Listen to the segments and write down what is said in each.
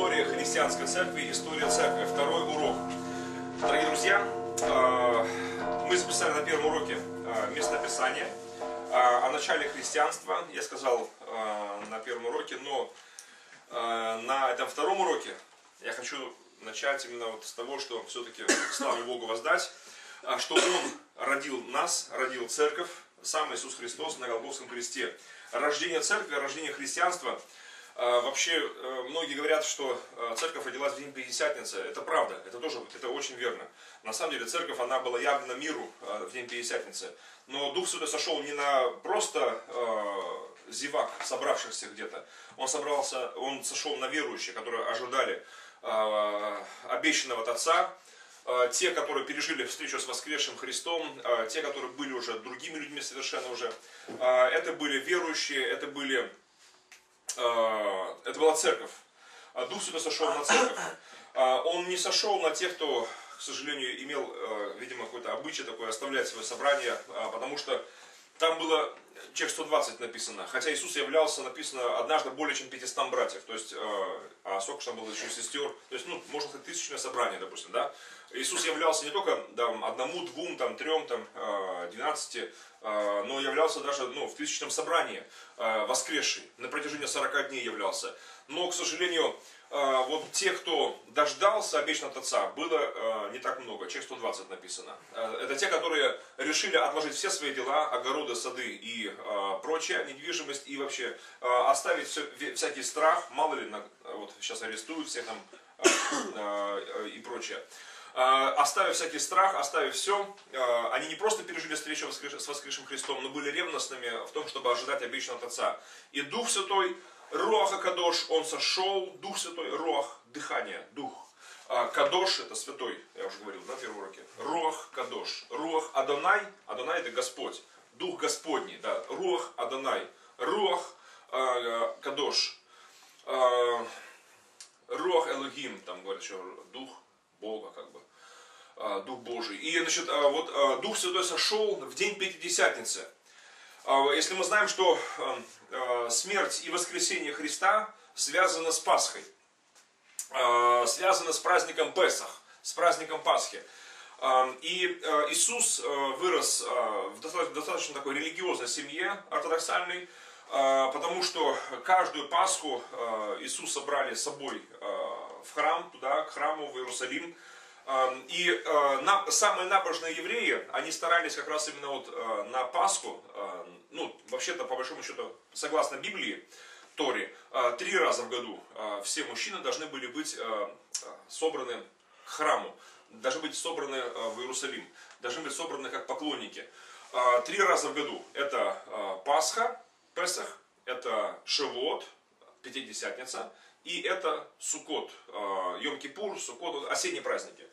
История христианской церкви, история церкви. Второй урок. Дорогие друзья, э, мы записали на первом уроке э, местописание э, о начале христианства. Я сказал на первом уроке, но на этом втором уроке я хочу начать именно вот с того, что все-таки славу Богу воздать, что Он родил нас, родил церковь, сам Иисус Христос на Голгофском кресте. Рождение церкви, рождение христианства – а, вообще, э, многие говорят, что э, церковь родилась в день Пятидесятницы. Это правда, это тоже, это очень верно. На самом деле, церковь, она была явлена миру э, в день Пятидесятницы. Но Дух Святой сошел не на просто зевак, собравшихся где-то. Он собрался, он сошел на верующих, которые ожидали обещанного от Отца, те, которые пережили встречу с воскресшим Христом, те, которые были уже другими людьми совершенно уже, это были верующие, это были а, это была церковь. А Дух Святой сошел на церковь. А, он не сошел на тех, кто, к сожалению, имел, видимо, какое-то обычай такое оставлять свое собрание, потому что там было человек 120 написано, хотя Иисус являлся, написано, однажды более чем 500 братьев, то есть, а сколько там было еще сестер, то есть, ну, можно сказать, тысячное собрание, допустим, да. Иисус являлся не только там, одному, двум, там, трем, там, двенадцати, но являлся даже ну, в тысячном собрании воскресший, на протяжении 40 дней являлся. Но, к сожалению, вот те, кто дождался обещанного Отца, было не так много, человек 120 написано. Это те, которые решили отложить все свои дела, огороды, сады и прочее, недвижимость, и вообще оставить все, всякий страх, мало ли, вот сейчас арестуют всех там и прочее. А, оставив всякий страх, оставив все, а, они не просто пережили встречу с воскресшим Христом, но были ревностными в том, чтобы ожидать обещанного Отца. И Дух Святой, Руаха Кадош, Он сошел, Дух Святой, Руах, дыхание, Дух. А, Кадош это святой, я уже говорил на первом уроке. Руах Кадош. Руах Адонай, Адонай это Господь. Дух Господний, да. Руах Адонай. Руах Кадош. Руах Элогим, там говорят еще Дух Бога, как бы, а, Дух Божий. И, значит, а, вот а, Дух Святой сошел в день Пятидесятницы. Если мы знаем, что смерть и воскресение Христа связаны с Пасхой, связаны с праздником Песах, с праздником Пасхи. И Иисус вырос в достаточно такой религиозной семье ортодоксальной, потому что каждую Пасху Иисуса брали с собой в храм, туда, к храму в Иерусалим. И э, самые набожные евреи, они старались как раз именно вот э, на Пасху, э, ну, вообще-то, по большому счету, согласно Библии, Торе, три раза в году все мужчины должны были быть собраны к храму, должны быть собраны в Иерусалим, должны быть собраны как поклонники. Три раза в году это Пасха, Песах, это Шевот, Пятидесятница, и это Сукот, Йом-Кипур, Сукот, осенние праздники.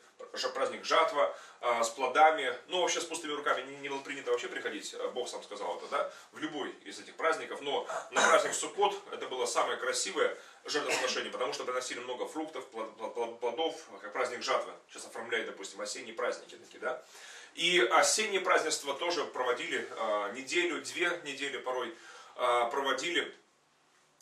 Праздник жатва а, с плодами. Ну, вообще с пустыми руками не, не было принято вообще приходить. А, Бог сам сказал это, да? В любой из этих праздников. Но на праздник Сукот это было самое красивое жертвоприношение, потому что приносили много фруктов, плодов, как праздник жатвы. Сейчас оформляют, допустим, осенние праздники такие, да? И осенние празднества тоже проводили неделю, две недели порой проводили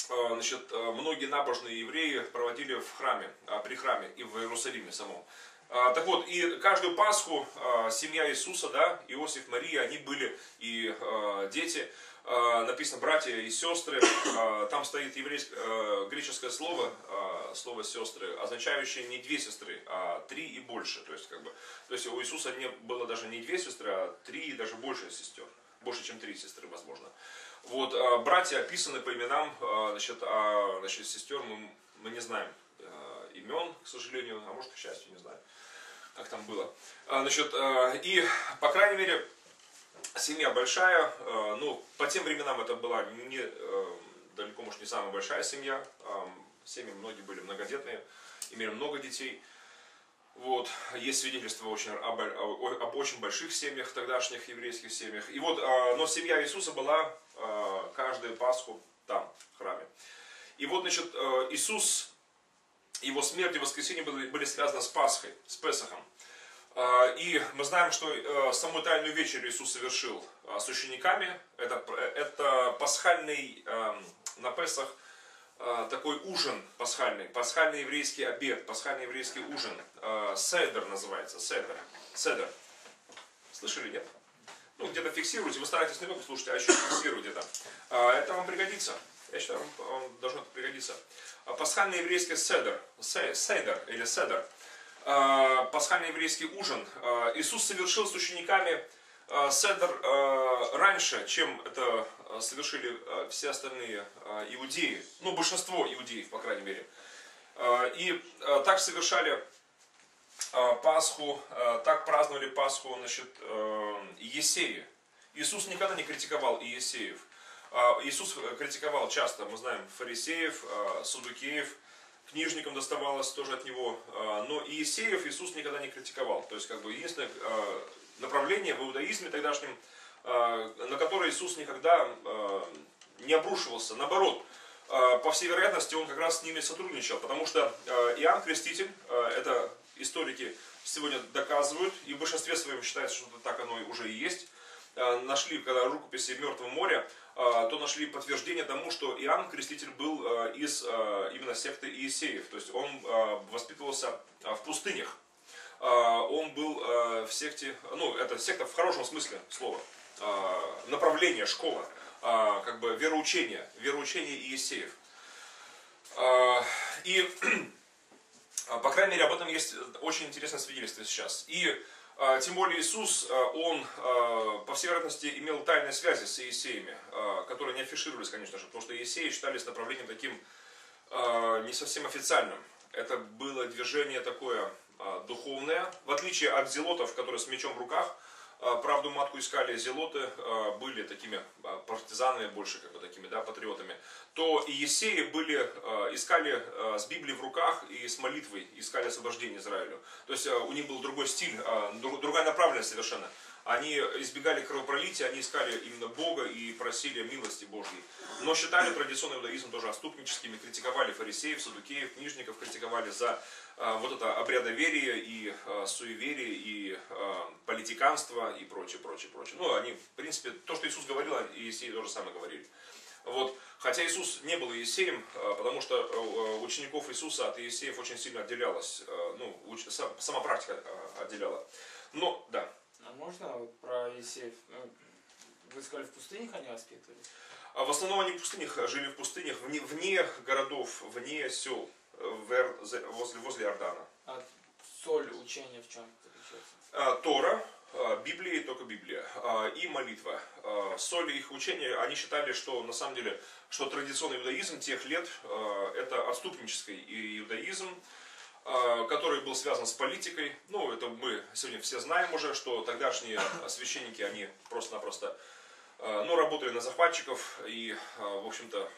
значит, многие набожные евреи проводили в храме, при храме и в Иерусалиме самом. Так вот, и каждую Пасху семья Иисуса, да, Иосиф, Мария, они были и дети, написано братья и сестры, там стоит еврейское, греческое слово, слово сестры, означающее не две сестры, а три и больше. То есть, как бы, то есть у Иисуса не было даже не две сестры, а три и даже больше сестер. Больше, чем три сестры, возможно. Вот, а, братья описаны по именам, а, значит, а, значит сестер мы, мы не знаем а, имен, к сожалению, а может, к счастью, не знаю, как там было. А, значит, а, и, по крайней мере, семья большая, а, ну, по тем временам это была не, а, далеко, может, не самая большая семья, семьи многие были многодетные, имели много детей. Вот, есть свидетельства очень об, об, об очень больших семьях, тогдашних еврейских семьях. И вот, но семья Иисуса была каждую Пасху там, в храме. И вот, значит, Иисус, его смерть и воскресение были, были связаны с Пасхой, с Песохом. И мы знаем, что самую тайную вечерю Иисус совершил с учениками. Это, это пасхальный на Песах такой ужин пасхальный, пасхальный еврейский обед, пасхальный еврейский ужин. Седер называется, седер. Седер. Слышали, нет? Ну, где-то фиксируйте, вы стараетесь только слушать, а еще фиксируйте это. Это вам пригодится. Я считаю, вам должно это пригодиться. Пасхальный еврейский седер, седер или седер. Пасхальный еврейский ужин. Иисус совершил с учениками седр э, раньше, чем это совершили все остальные иудеи, ну большинство иудеев, по крайней мере. И так совершали Пасху, так праздновали Пасху значит, Есеи. Иисус никогда не критиковал Иесеев. Иисус критиковал часто, мы знаем, фарисеев, судукеев, книжникам доставалось тоже от него. Но Иесеев Иисус никогда не критиковал. То есть, как бы, единственное, направление в иудаизме тогдашнем, э, на которое Иисус никогда э, не обрушивался. Наоборот, э, по всей вероятности, он как раз с ними сотрудничал, потому что Иоанн Креститель, это историки сегодня доказывают, и в большинстве своем считается, что так оно уже и есть, нашли, когда рукописи Мертвого моря, то нашли подтверждение тому, что Иоанн Креститель был из именно секты Иисеев. То есть он воспитывался в пустынях. Он был в секте, ну, это секта в хорошем смысле слова, направление, школа, как бы вероучение, вероучение Иесеев. И, по крайней мере, об этом есть очень интересное свидетельство сейчас. И тем более Иисус, он, по всей вероятности, имел тайные связи с Иесеями, которые не афишировались, конечно же, потому что Иесеи считались направлением таким не совсем официальным. Это было движение такое а, духовная, в отличие от зелотов, которые с мечом в руках, а, правду матку искали, зелоты а, были такими партизанами больше, как бы такими, да, патриотами, то и Есеи были, искали с Библией в руках и с молитвой искали освобождение Израилю. То есть у них был другой стиль, другая направленность совершенно. Они избегали кровопролития, они искали именно Бога и просили милости Божьей. Но считали традиционный иудаизм тоже отступническими, критиковали фарисеев, садукеев, книжников, критиковали за а, вот это обрядоверие и а, суеверие и а, политиканство и прочее, прочее, прочее. Ну, они, в принципе, то, что Иисус говорил, и Иисей тоже самое говорили. Вот. Хотя Иисус не был Иисеем, потому что учеников Иисуса от Иисеев очень сильно отделялась, ну, сама практика отделяла. Но, да. А можно вот про Иисеев? Ну, вы сказали, в пустынях они воспитывались? А в основном они в пустынях жили в пустынях, вне, вне городов, вне сел, возле, возле Иордана. А соль учения в чем заключается? А, Тора, Библия только Библия и молитва. Соль их учения, они считали, что на самом деле, что традиционный иудаизм тех лет это отступнический иудаизм, а, который был связан с политикой. Ну, это мы сегодня все знаем уже, что тогдашние священники, они просто-напросто а, ну, работали на захватчиков и, а, в общем-то,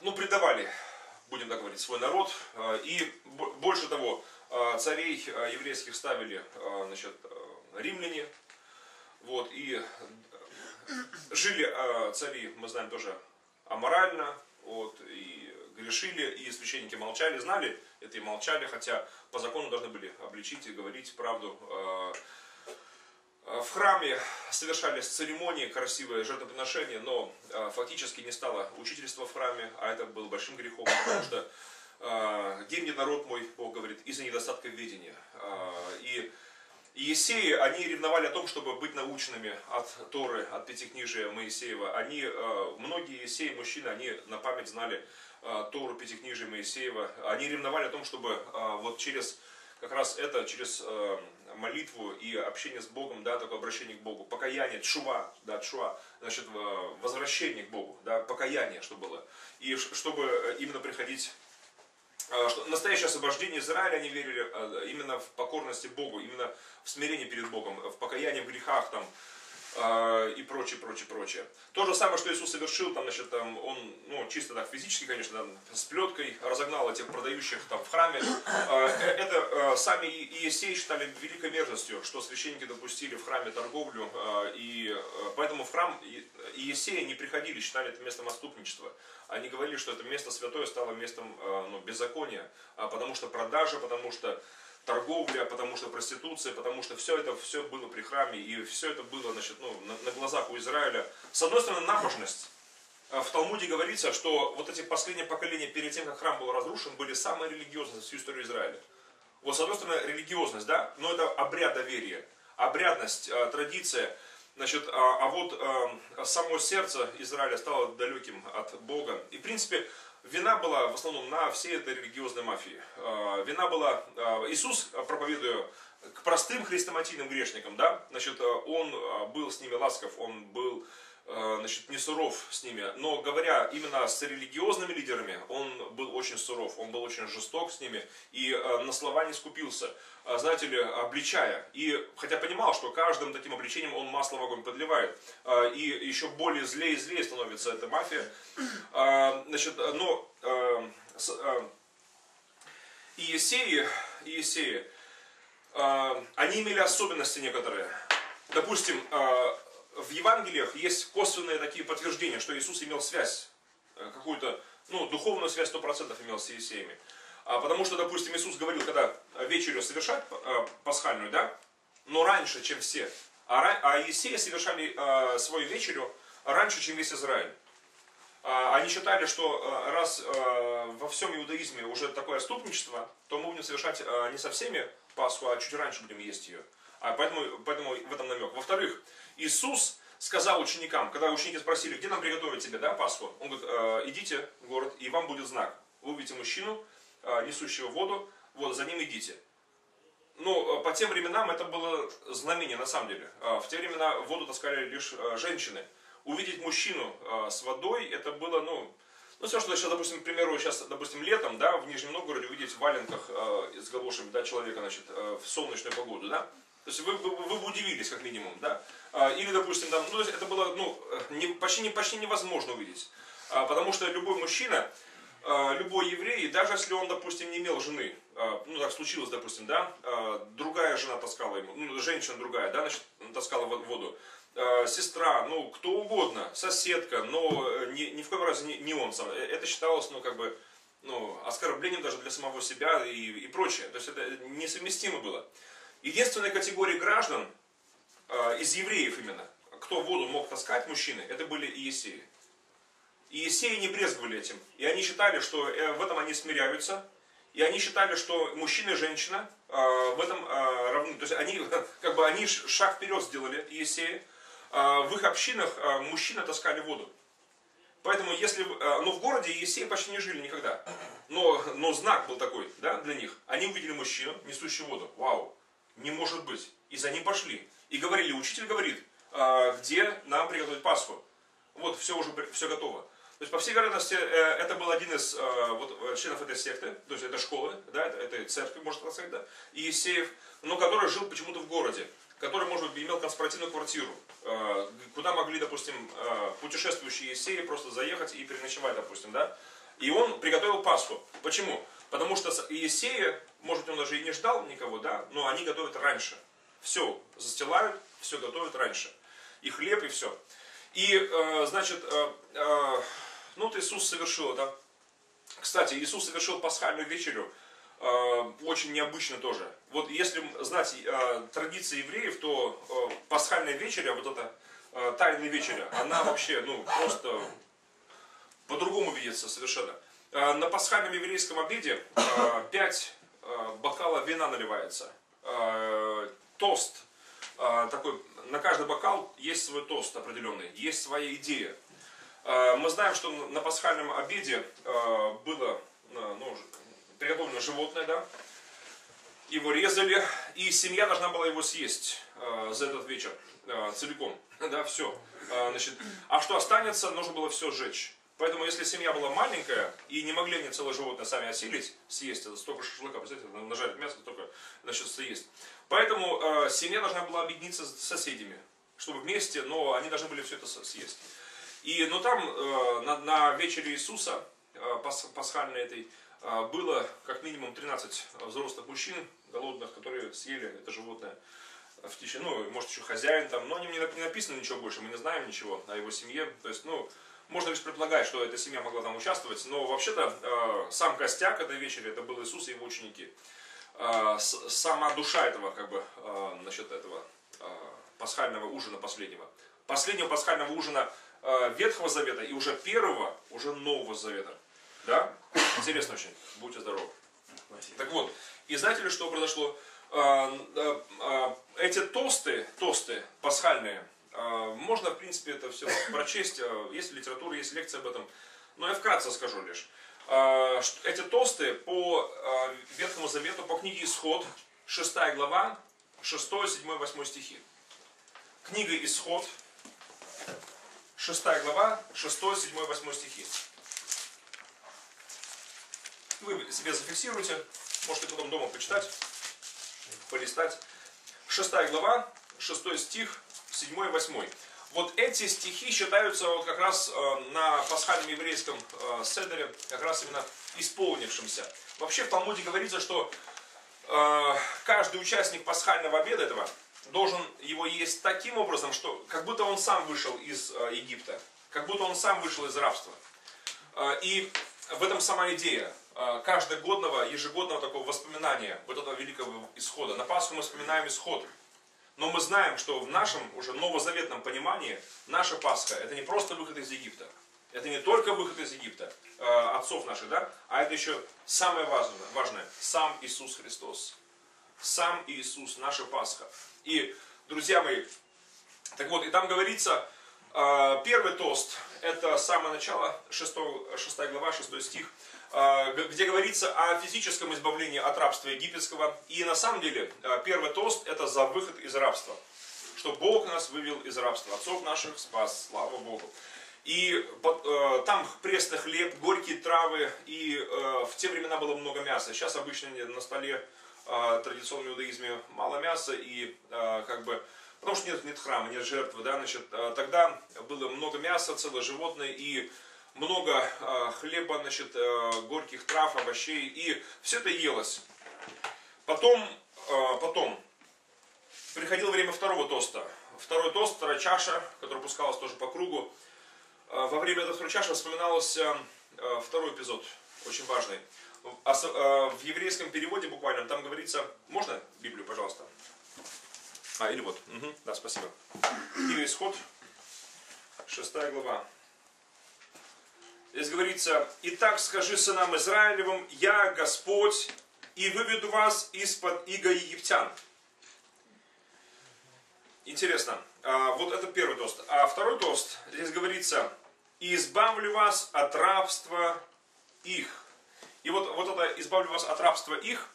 ну, предавали, будем так говорить, свой народ. И больше того, царей еврейских ставили, значит, римляне. Вот, и жили цари, мы знаем, тоже аморально. Вот, и грешили, и священники молчали, знали это и молчали, хотя по закону должны были обличить и говорить правду. А, а, в храме совершались церемонии, красивые жертвоприношения, но а, фактически не стало учительства в храме, а это было большим грехом, потому что где мне народ мой, Бог говорит, из-за недостатка видения. И и Есеи, они ревновали о том, чтобы быть научными от Торы, от Пятикнижия Моисеева. Они, многие Есеи, мужчины, они на память знали Тору, Пятикнижие Моисеева, они ревновали о том, чтобы а, вот через как раз это, через а, молитву и общение с Богом, да, такое обращение к Богу, покаяние, чува, да, чува, значит, возвращение к Богу, да, покаяние, что было. И чтобы именно приходить что настоящее освобождение Израиля они верили именно в покорности Богу, именно в смирении перед Богом, в покаянии в грехах, там, и прочее, прочее, прочее. То же самое, что Иисус совершил, там, значит, там, он, ну, чисто так физически, конечно, там, с плеткой разогнал этих продающих там в храме. А, э, это а, сами Иесей считали великой мерзостью, что священники допустили в храме торговлю, и поэтому в храм Иесея не приходили, считали это местом отступничества. Они говорили, что это место святое стало местом ну, беззакония, потому что продажа, потому что торговля, потому что проституция, потому что все это все было при храме, и все это было значит, ну, на, на глазах у Израиля. С одной стороны, набожность, в Талмуде говорится, что вот эти последние поколения перед тем, как храм был разрушен, были самые религиозные всю историю Израиля. Вот с одной стороны религиозность, да, но это обряд доверия, обрядность, традиция. Значит, а, а вот само сердце Израиля стало далеким от Бога. И в принципе, вина была в основном на всей этой религиозной мафии. Вина была, Иисус, проповедуя к простым хрестоматийным грешникам, да, значит, он был с ними ласков, он был значит, не суров с ними, но говоря именно с религиозными лидерами, он был очень суров, он был очень жесток с ними и э, на слова не скупился, э, знаете ли, обличая. И хотя понимал, что каждым таким обличением он масло в огонь подливает, и еще более злее и злее становится эта мафия. Значит, но и Есеи, и Есеи, они имели особенности некоторые. Допустим, в Евангелиях есть косвенные такие подтверждения, что Иисус имел связь, э, какую-то, ну, духовную связь 100% имел с Есеями. А, потому что, допустим, Иисус говорил, когда вечерю совершать э, пасхальную, да, но раньше, чем все. А, а Есеи совершали а, свою вечерю раньше, чем весь Израиль. А, они считали, что раз во всем иудаизме уже такое отступничество, то мы будем совершать не со всеми Пасху, а чуть раньше будем есть ее. А поэтому, поэтому в этом намек. Во-вторых, Иисус сказал ученикам, когда ученики спросили, где нам приготовить тебе, да, Пасху? Он говорит, «Э, идите в город, и вам будет знак. Вы увидите мужчину, э, несущего воду, вот за ним идите. Ну, э, по тем временам это было знамение, на самом деле. В те времена воду таскали лишь женщины. Увидеть мужчину с водой, это было, ну, ну, все, что сейчас, допустим, к примеру, сейчас, допустим, летом, да, в Нижнем Новгороде увидеть в валенках э, с галошами, да, человека, значит, э, в солнечную погоду, да. То есть вы, вы, вы бы удивились, как минимум, да. А, или, допустим, там, ну, это было ну, не, почти, не, почти невозможно увидеть. А, потому что любой мужчина, а, любой еврей, даже если он, допустим, не имел жены, ну так случилось, допустим, да, другая жена таскала ему, ну, женщина другая, да, значит, таскала воду, сестра, ну, кто угодно, соседка, но э, ни, ни в коем разе не, не он сам. Э, это считалось, ну, как бы, ну, оскорблением даже для самого себя и, и прочее. То есть это несовместимо было. Единственная категория граждан, Э, из евреев именно, кто воду мог таскать, мужчины, это были Иесеи. Иесеи не брезговали этим. И они считали, что э, в этом они смиряются. И они считали, что мужчина и женщина э, в этом равны. То есть они, как бы, они шаг вперед сделали, Иесеи. В их общинах мужчины таскали воду. Поэтому если, ну в городе Есеи почти не жили никогда. Но, но знак был такой, да, для них. Они увидели мужчину, несущую воду. Вау, не может быть. И за ним пошли и говорили, учитель говорит, «А, где нам приготовить Пасху. Вот, все уже все готово. То есть, по всей вероятности, э, это был один из э, вот, членов этой секты, то есть это школы, да, это, церкви, можно сказать, да, Иисеев, но который жил почему-то в городе, который, может быть, имел конспиративную квартиру, э, куда могли, допустим, путешествующие Иисеи просто заехать и переночевать, допустим, да. И он приготовил Пасху. Почему? Потому что Иисея, может, он даже и не ждал никого, да, но они готовят раньше. Все застилают, все готовят раньше. И хлеб, и все. И, э, значит, э, э, ну вот Иисус совершил это. Кстати, Иисус совершил пасхальную вечерю. Очень необычно тоже. Вот если знать традиции евреев, то пасхальная вечеря, вот эта тайная вечеря, она вообще, ну, просто по-другому видится совершенно. На пасхальном еврейском обеде пять бокалов вина наливается тост, такой, на каждый бокал есть свой тост определенный, есть своя идея. Мы знаем, что на пасхальном обеде было ну, приготовлено животное, да, его резали, и семья должна была его съесть за этот вечер целиком, да, все. Значит, а что останется, нужно было все сжечь. Поэтому, если семья была маленькая, и не могли они целое животное сами осилить, съесть, это столько шашлыка, представляете, нажарить мясо, только значит съесть. Поэтому э, семья должна была объединиться с соседями, чтобы вместе, но они должны были все это съесть. И, но там э, на, на вечере Иисуса, э, пас, пасхальной этой, э, было как минимум 13 взрослых мужчин, голодных, которые съели это животное в течение, ну, может еще хозяин там, но о нем не написано ничего больше, мы не знаем ничего о его семье, то есть, ну, можно лишь предполагать, что эта семья могла там участвовать, но вообще-то э, сам костяк этой вечери это был Иисус и его ученики. Э, сама душа этого, как бы, э, насчет этого пасхального ужина последнего. Последнего пасхального ужина Ветхого Завета и уже первого, уже Нового Завета. Да? Интересно очень. Будьте здоровы. Так вот, и знаете ли, что произошло? Эти тосты, тосты пасхальные, можно, в принципе, это все прочесть. Э, есть литература, есть лекция об этом. Но я вкратце скажу лишь. Э, эти тосты по э, Ветхому Завету, по книге Исход, 6 глава, 6, 7, 8 стихи. Книга Исход, 6 глава, 6, 7, 8 стихи. Вы себе зафиксируйте, можете потом дома почитать, полистать. 6 глава, 6 стих, 7, 8. Вот эти стихи считаются вот как раз э, на пасхальном еврейском э, седере, как раз именно исполнившимся. Вообще в Талмуде говорится, что э, каждый участник пасхального обеда этого должен его есть таким образом, что как будто он сам вышел из Египта, как будто он сам вышел из рабства. И в этом сама идея каждогодного, ежегодного такого воспоминания вот этого великого исхода. На Пасху мы вспоминаем исход. Но мы знаем, что в нашем уже новозаветном понимании наша Пасха это не просто выход из Египта. Это не только выход из Египта, э, отцов наших, да, а это еще самое важное, важное, сам Иисус Христос. Сам Иисус, наша Пасха. И, друзья мои, так вот, и там говорится, э, первый тост, это самое начало, 6, 6 глава, 6 стих, где говорится о физическом избавлении от рабства египетского. И на самом деле, э, первый тост это за выход из рабства. Что Бог нас вывел из рабства, отцов наших спас, слава Богу. И э, там пресный хлеб, горькие травы, и э, в те времена было много мяса. Сейчас обычно на столе э, традиционном иудаизме мало мяса, и э, как бы, потому что нет, нет храма, нет жертвы, да, значит, э, тогда было много мяса, целое животное, и много э, хлеба, значит, э, горьких трав, овощей, и все это елось. Потом, э, потом, приходило время второго тоста. Второй тост, вторая чаша, которая пускалась тоже по кругу. Во время этой второй чаши вспоминался второй эпизод, очень важный. В еврейском переводе буквально там говорится, можно Библию, пожалуйста? А, или вот, угу, да, спасибо. Книга Исход, шестая глава. Здесь говорится, «Итак скажи сынам Израилевым, я Господь, и выведу вас из-под иго египтян». Интересно, вот это первый тост. А второй тост, здесь говорится, «И избавлю вас от рабства их». И вот, вот это «избавлю вас от рабства их»,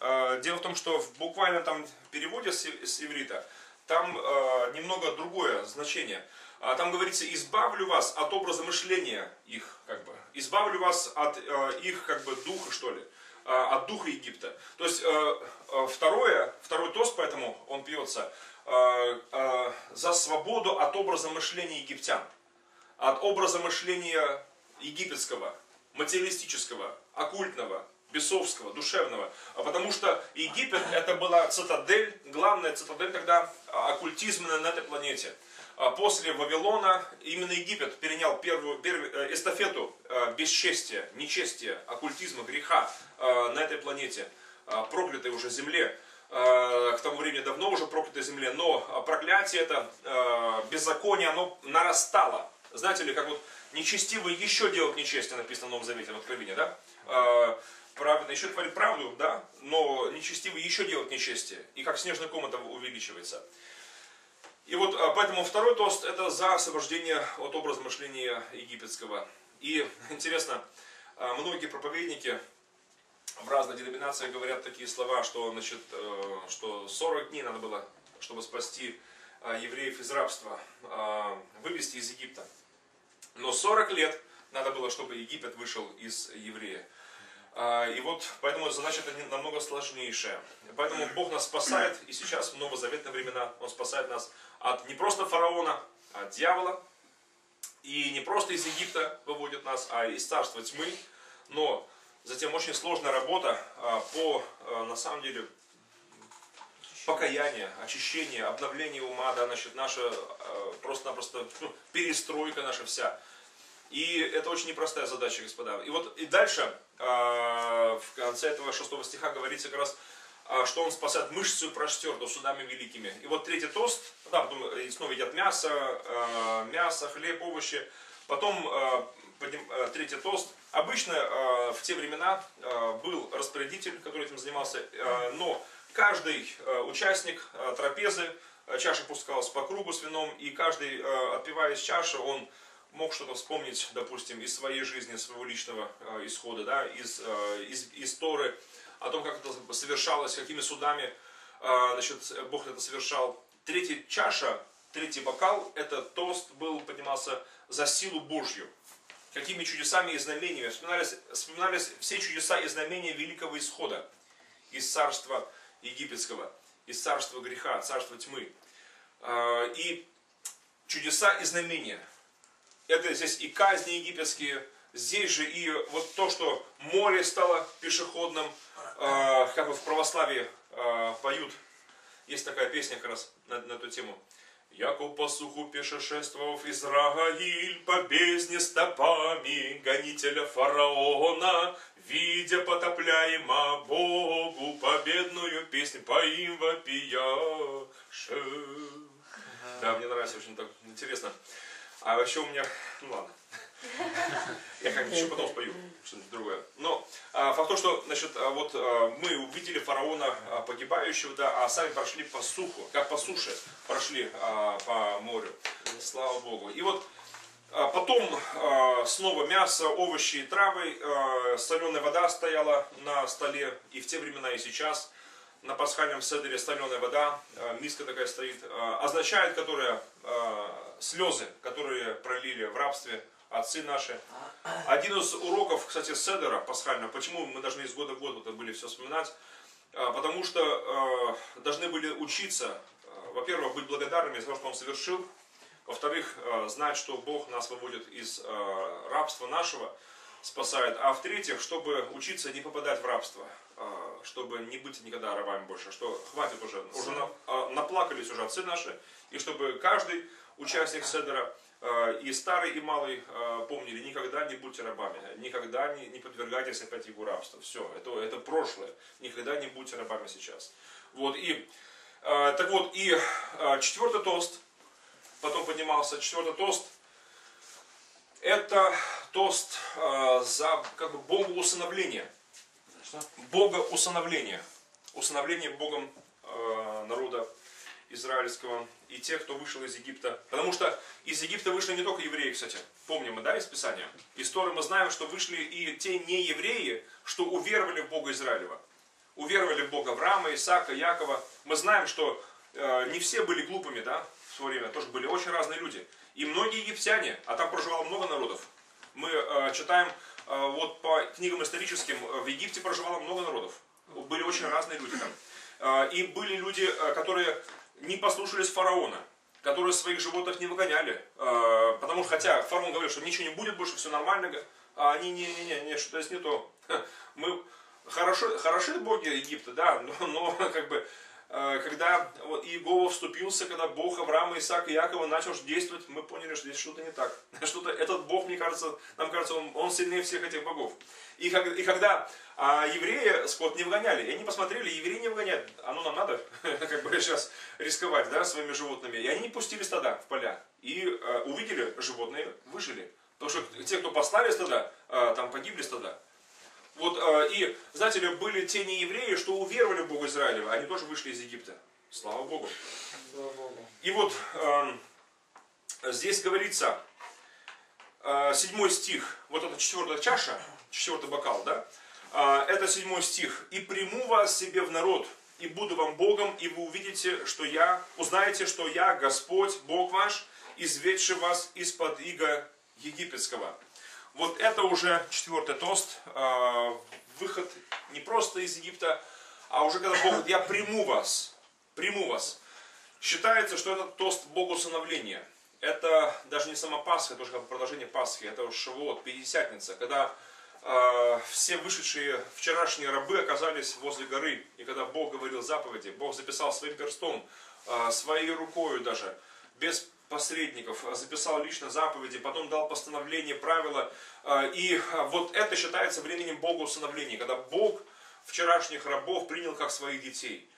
дело в том, что в буквальном там переводе с иврита, там немного другое значение – а там говорится, избавлю вас от образа мышления их, как бы, избавлю вас от э, их, как бы, духа, что ли, э, от духа Египта. То есть, э, э, второе, второй тост, поэтому он пьется, э, э, за свободу от образа мышления египтян, от образа мышления египетского, материалистического, оккультного, бесовского, душевного. А потому что Египет это была цитадель, главная цитадель тогда оккультизма на этой планете. А после Вавилона именно Египет перенял первую, э, эстафету э, бесчестия, нечестия, оккультизма, греха э, на этой планете, проклятой уже земле. К тому времени давно уже проклятой земле, но проклятие это, беззаконие, оно нарастало. Знаете ли, как вот нечестивый еще делает нечестие, написано в Новом Завете, в Откровении, да? праведно еще творит правду, да, но нечестивый еще делает нечестие. И как снежный ком это увеличивается. И вот а, поэтому второй тост это за освобождение от образа мышления египетского. И интересно, а, многие проповедники в разных деноминациях говорят такие слова, что, значит, э, что 40 дней надо было, чтобы спасти а, евреев из рабства, вывести из Египта. Но 40 лет надо было, чтобы Египет вышел из еврея. И вот поэтому задача это намного сложнейшая. Поэтому Бог нас спасает, и сейчас в новозаветные времена Он спасает нас от не просто фараона, а от дьявола. И не просто из Египта выводит нас, а из царства тьмы. Но затем очень сложная работа а, по, а, на самом деле, покаяние, очищение, обновление ума, да, значит, наша а, просто-напросто ну, перестройка наша вся. И это очень непростая задача, господа. И вот и дальше, в конце этого шестого стиха говорится как раз что он спасает мышцу простерту судами великими. И вот третий тост, да, потом снова едят мясо, мясо, хлеб, овощи. Потом третий тост. Обычно в те времена был распорядитель, который этим занимался, но каждый участник трапезы, чаша пускалась по кругу с вином, и каждый, отпивая из чаши, он мог что-то вспомнить, допустим, из своей жизни, своего личного э, исхода, да, из, э, из, из о том, как это совершалось, какими судами э, значит, Бог это совершал. Третья чаша, третий бокал, это тост был, поднимался за силу Божью. Какими чудесами и знамениями. Вспоминались, вспоминались все чудеса и знамения великого исхода из царства египетского, из царства греха, царства тьмы. Э, и чудеса и знамения – это здесь и казни египетские, здесь же и вот то, что море стало пешеходным, э, как вот в православии э, поют. Есть такая песня как раз на, на эту тему. Яков по суху пешешествовав Израиль по бездне стопами гонителя фараона, видя потопляемо Богу победную песню поим вопияше. Да, мне нравится очень так интересно. А вообще у меня, ну ладно, я как-нибудь еще потом спою, что-нибудь другое. Но а, факт то, что значит, а, вот а, мы увидели фараона а, погибающего, да, а сами прошли по суху, как по суше прошли а, по морю. Слава Богу. И вот а, потом снова мясо, овощи и травы, соленая вода стояла на столе и в те времена, и сейчас на пасхальном седере соленая вода, а, миска такая стоит, а, означает, которая а, слезы, которые пролили в рабстве отцы наши. Один из уроков, кстати, Седера пасхального, почему мы должны из года в год это были все вспоминать, потому что э, должны были учиться, э, во-первых, быть благодарными за то, что он совершил, во-вторых, э, знать, что Бог нас выводит из рабства нашего, спасает, а в-третьих, чтобы учиться не попадать в рабство, чтобы не быть никогда рабами больше, что хватит уже, уже наплакались уже отцы наши, и чтобы каждый участник Седера, э, и старый, и малый помнили, никогда не будьте рабами, никогда не, не подвергайтесь опять его рабству. Все, это, это прошлое, никогда не будьте рабами сейчас. Вот, и, так вот, и четвертый тост, потом поднимался четвертый тост, это тост за как бы Бога усыновления. Бога усыновления. Усыновление Богом народа израильского и тех, кто вышел из Египта. Потому что из Египта вышли не только евреи, кстати. Помним мы, да, из Писания? Из Торы мы знаем, что вышли и те не евреи, что уверовали в Бога Израилева. Уверовали в Бога Авраама, Исаака, Якова. Мы знаем, что э, не все были глупыми, да, в свое время. Тоже были очень разные люди. И многие египтяне, а там проживало много народов. Мы э, читаем э, вот по книгам историческим, э, в Египте проживало много народов. Были очень разные люди там. Э, и были люди, э, которые не послушались фараона, которые своих животных не выгоняли. А, потому что, хотя фараон говорил, что ничего не будет больше, все нормально, а они не-не-не, не, что есть не то. Мы хорошо, хороши боги Египта, да, но, но как бы Э, когда Иегова вступился, когда Бог Авраама, Исаака и Якова начал действовать, мы поняли, что здесь что-то не так. Что-то, этот Бог, мне кажется, нам кажется, он, он сильнее всех этих богов. И, и когда а, евреи скот не вгоняли, и они посмотрели, евреи не вгоняют, ну нам надо, как бы сейчас рисковать, да, своими животными. И они не пустили стада в поля. И а, увидели, животные выжили. Потому что те, кто послали стада, а, там погибли стада. Вот, э, и, знаете ли, были те неевреи, что уверовали в Бога Израилева, они тоже вышли из Египта. Слава Богу. Слава Богу. И вот здесь говорится, э, седьмой стих, вот эта четвертая чаша, четвертый бокал, да, э, это седьмой стих. «И приму вас себе в народ, и буду вам Богом, и вы увидите, что я, узнаете, что я, Господь, Бог ваш, изведший вас из-под иго египетского». Вот это уже четвертый тост, а, выход не просто из Египта, а уже когда Бог говорит, я приму вас, приму вас. Считается, что это тост Богу усыновления. Это даже не сама Пасха, это уже как продолжение Пасхи, это Шавуот, Пятидесятница, когда э, все вышедшие вчерашние рабы оказались возле горы. И когда Бог говорил заповеди, Бог записал своим перстом, э, своей рукой даже, без посредников, э, записал лично заповеди, потом дал постановление, правила. Э, и э, вот это считается временем Бога усыновления, когда Бог вчерашних рабов принял как своих детей.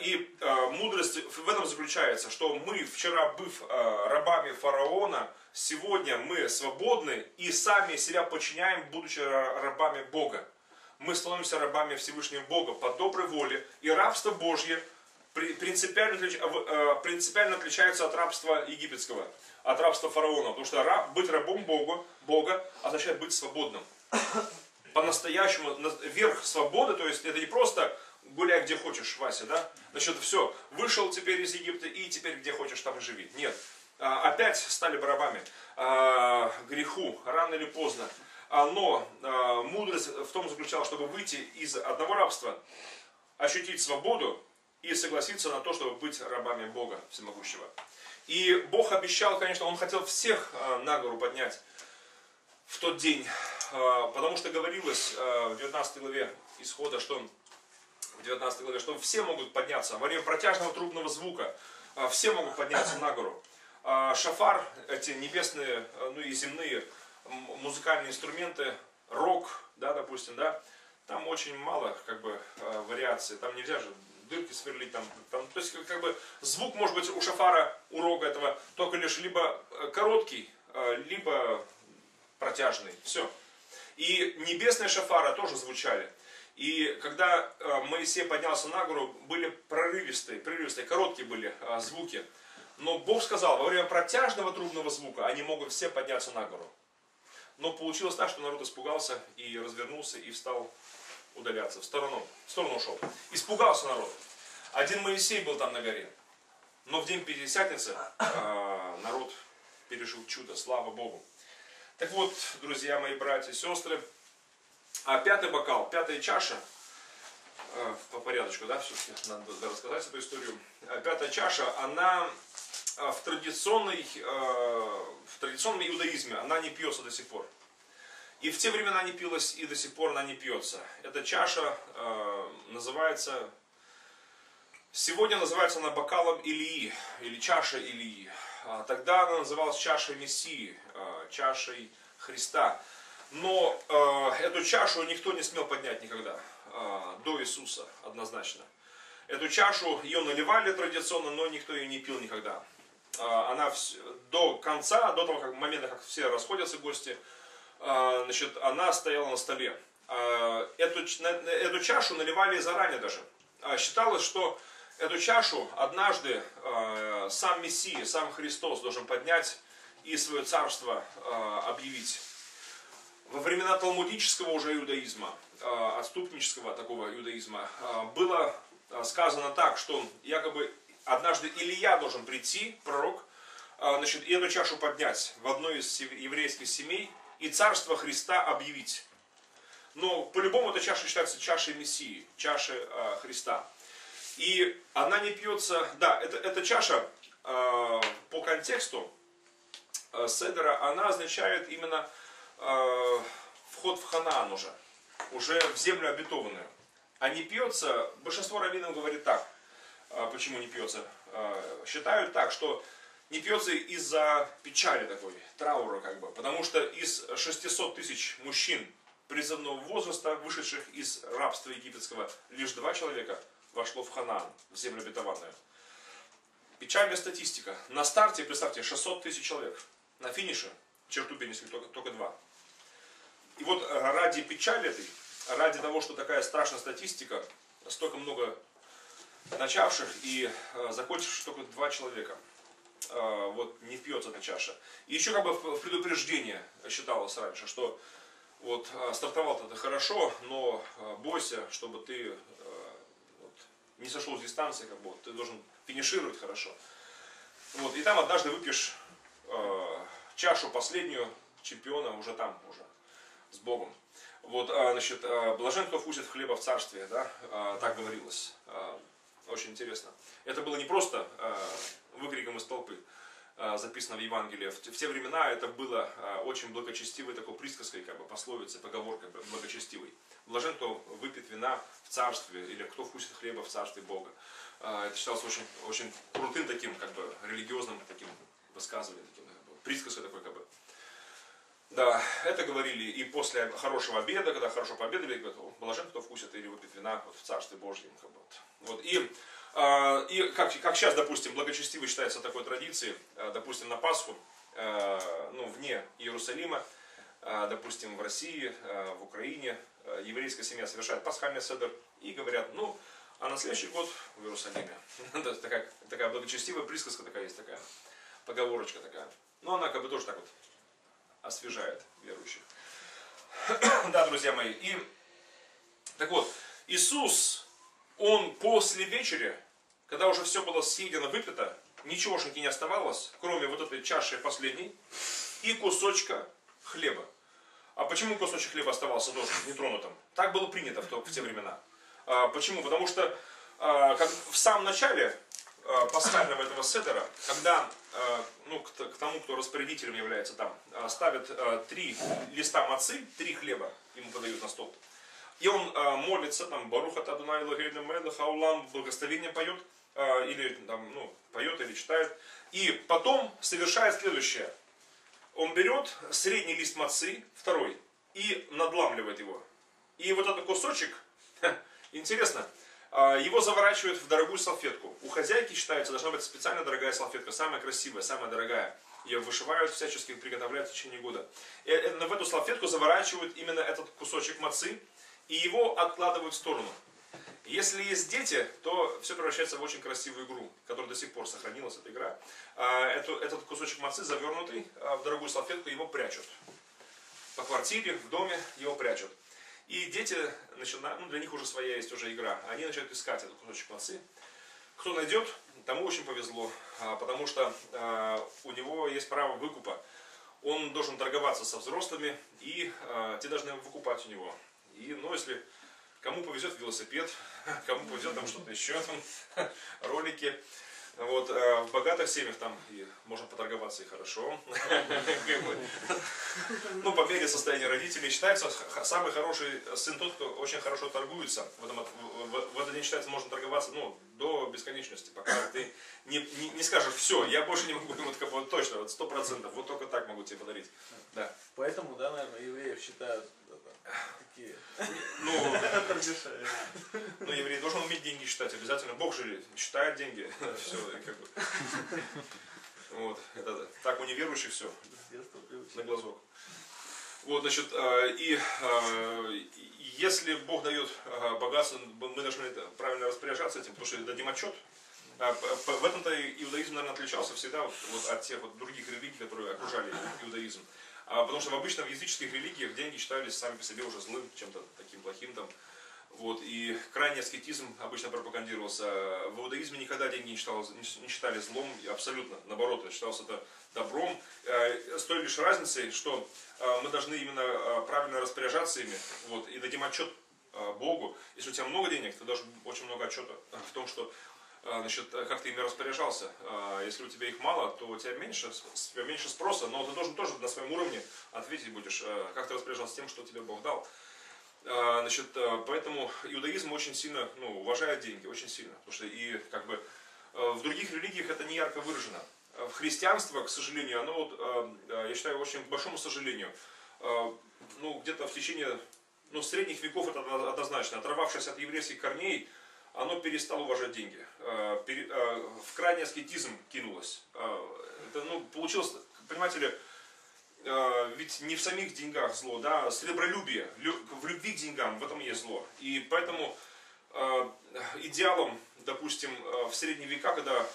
И мудрость в этом заключается, что мы, вчера быв рабами фараона, сегодня мы свободны и сами себя подчиняем, будучи рабами Бога. Мы становимся рабами Всевышнего Бога по доброй воле. И рабство Божье принципиально, принципиально отличается от рабства египетского, от рабства фараона. Потому что раб, быть рабом Бога, Бога означает быть свободным. По-настоящему, верх свободы, то есть это не просто гуляй где хочешь, Вася, да? Значит, все, вышел теперь из Египта и теперь где хочешь там и живи. Нет. А, опять стали барабами. А, греху, рано или поздно. А, но мудрость в том заключалась, чтобы выйти из одного рабства, ощутить свободу и согласиться на то, чтобы быть рабами Бога Всемогущего. И Бог обещал, конечно, Он хотел всех на гору поднять в тот день, потому что говорилось в 19 главе исхода, что в 19 главе, что все могут подняться во время протяжного трубного звука, все могут подняться на гору. А, шафар, эти небесные, ну и земные музыкальные инструменты, рок, да, допустим, да, там очень мало как бы вариаций, там нельзя же дырки сверлить, там, там, то есть как бы звук может быть у шафара, у рога этого только лишь либо э, короткий, либо протяжный, все. И небесные шафары тоже звучали. И когда э, Моисей поднялся на гору, были прорывистые, прерывистые, короткие были э, звуки. Но Бог сказал, во время протяжного трубного звука они могут все подняться на гору. Но получилось так, что народ испугался и развернулся и встал удаляться, в сторону, в сторону ушел. Испугался народ. Один Моисей был там на горе. Но в день Пятидесятницы э, народ пережил чудо, слава Богу. Так вот, друзья мои, братья сестры, а пятый бокал, пятая чаша, э, по порядочку, да, все-таки надо рассказать эту историю. А пятая чаша, она в, традиционной, э, в традиционном иудаизме, она не пьется до сих пор. И в те времена не пилась, и до сих пор она не пьется. Эта чаша называется, сегодня называется она бокалом Илии, или чаша Илии. А тогда она называлась чашей Мессии, чашей Христа. Но э, эту чашу никто не смел поднять никогда э, до Иисуса, однозначно. Эту чашу ее наливали традиционно, но никто ее не пил никогда. Э, она в, до конца, до того как, момента, как все расходятся гости, э, значит, она стояла на столе. Э, эту, эту чашу наливали заранее даже. Э, считалось, что эту чашу однажды сам Мессия, сам Христос должен поднять и свое царство объявить во времена талмудического уже иудаизма, а, отступнического такого иудаизма, а, было а, сказано так, что якобы однажды Илья должен прийти, пророк, значит, и эту чашу поднять в одной из еврейских семей и царство Христа объявить. Но по-любому эта чаша считается чашей Мессии, чашей Христа. И она не пьется, да, это, эта чаша по контексту Седера, она означает именно э, вход в Ханаан уже, уже в землю обетованную. А не пьется, большинство раввинов говорит так, э, почему не пьется. Э, считают так, что не пьется из-за печали такой, траура как бы. Потому что из 600 тысяч мужчин призывного возраста, вышедших из рабства египетского, лишь два человека вошло в Ханаан, в землю обетованную. Печальная статистика. На старте, представьте, 600 тысяч человек. На финише черту перенесли только, только два. И вот э, ради печали этой, ради того, что такая страшная статистика, столько много начавших и э, закончивших только два человека. Э, вот не пьется эта чаша. И еще как бы в предупреждение считалось раньше, что вот стартовал ты хорошо, но бойся, чтобы ты вот, не сошел с дистанции, как бы, ты должен финишировать хорошо. Вот, и там однажды выпьешь э, чашу последнюю чемпиона уже там уже с Богом. Вот, а, значит, а, блажен, кто вкусит хлеба в царстве, да, а, так говорилось. Очень интересно. Это было не просто выкриком из толпы, записано в Евангелии. В те времена это было очень благочестивой такой присказкой, как бы пословицей, поговоркой благочестивой. Блажен, кто выпьет вина в царстве, или кто вкусит хлеба в царстве Бога. Это считалось очень, очень крутым таким, как бы, религиозным таким высказыванием, таким, как бы, присказкой такой, как бы. Да, это говорили и после хорошего обеда, когда хорошо пообедали, говорят, «О, блажен, кто вкусит или выпьет вина вот, в Царстве Божьем. Как бы, вот. И а, и как, как сейчас, допустим, благочестиво считается такой традицией, а, допустим, на Пасху, а, ну, вне Иерусалима, допустим, в России, в Украине, еврейская семья совершает пасхальный седр и говорят, ну, а на следующий год в Иерусалиме. такая, такая благочестивая присказка такая есть, такая поговорочка такая. Но она как бы тоже так вот освежает верующих. да, друзья мои. И так вот, Иисус он после вечери, когда уже все было съедено, выпито, ничегошеньки не оставалось, кроме вот этой чаши последней и кусочка хлеба. А почему кусочек хлеба оставался тоже нетронутым? Так было принято в, то, в те времена. А, почему? Потому что а, как в самом начале а, пасхального этого седера, когда а, ну, к, к тому, кто распорядителем является там, а, ставят а, три листа мацы, три хлеба ему подают на стол. И он а, молится, там, Баруха Тадунай Лагейна Мелех Аулам, благословение поет, а, или там, ну, поет или читает. И потом совершает следующее. Он берет средний лист мацы, второй, и надламливает его. И вот этот кусочек, интересно, а, его заворачивают в дорогую салфетку. У хозяйки считается, должна быть специально дорогая салфетка, самая красивая, самая дорогая. Ее вышивают всячески, приготовляют в течение года. И э, в эту салфетку заворачивают именно этот кусочек мацы, и его откладывают в сторону. Если есть дети, то все превращается в очень красивую игру, которая до сих пор сохранилась, эта игра. А, этот кусочек мацы, завернутый а, в дорогую салфетку, его прячут. По квартире, в доме его прячут. И дети, начинают, ну, для них уже своя есть уже игра. Они начинают искать этот кусочек мацы. Кто найдет, тому очень повезло, а, потому что у него есть право выкупа. Он должен торговаться со взрослыми, и те должны выкупать у него. И, ну, если кому повезет велосипед, кому повезет там что-то еще, там, ролики. Вот, э, в богатых семьях там и можно поторговаться и хорошо. Ну, по мере состояния родителей считается самый хороший сын тот, кто очень хорошо торгуется. В, этом, в, этот день считается, можно торговаться ну, до бесконечности, пока ты не, не, не скажешь, все, я больше не могу, вот, как, вот точно, вот сто процентов, вот только так могу тебе подарить. Да. Поэтому, да, наверное, евреев считают такие. Ну, ну, еврей должен уметь деньги считать обязательно. Бог же считает деньги. Все, как бы. Вот, это так у неверующих все. На глазок. Вот, значит, а, и а, если Бог дает а, богатство, мы должны правильно распоряжаться этим, потому что дадим отчет. В этом-то иудаизм, наверное, отличался всегда вот, от тех вот других религий, которые окружали иудаизм. А, потому что в обычно в языческих религиях деньги считались сами по себе уже злым, чем-то таким плохим там. Вот, и крайний аскетизм обычно пропагандировался. В иудаизме никогда деньги не, считалось, не считали злом, абсолютно, наоборот, считалось это добром. Э, с той лишь разницей, что э, мы должны именно э, правильно распоряжаться ими, вот, и дадим отчет Богу. Если у тебя много денег, ты должен очень много отчета в том, что значит, как ты ими распоряжался. А, если у тебя их мало, то у тебя меньше, тебя меньше спроса, но ты должен тоже на своем уровне ответить будешь, как ты распоряжался тем, что тебе Бог дал. Значит, поэтому иудаизм очень сильно ну, уважает деньги, очень сильно. Потому что и как бы в других религиях это не ярко выражено. В христианство, к сожалению, оно вот, я считаю, очень к большому сожалению, ну, где-то в течение ну, средних веков это однозначно, оторвавшись от еврейских корней, оно перестало уважать деньги. Э, э, в крайний аскетизм кинулось. Э, это, ну, получилось, понимаете ли, ведь не в самих деньгах зло, да, сребролюбие, в любви к деньгам, в этом есть зло. И поэтому идеалом, допустим, в средние века, когда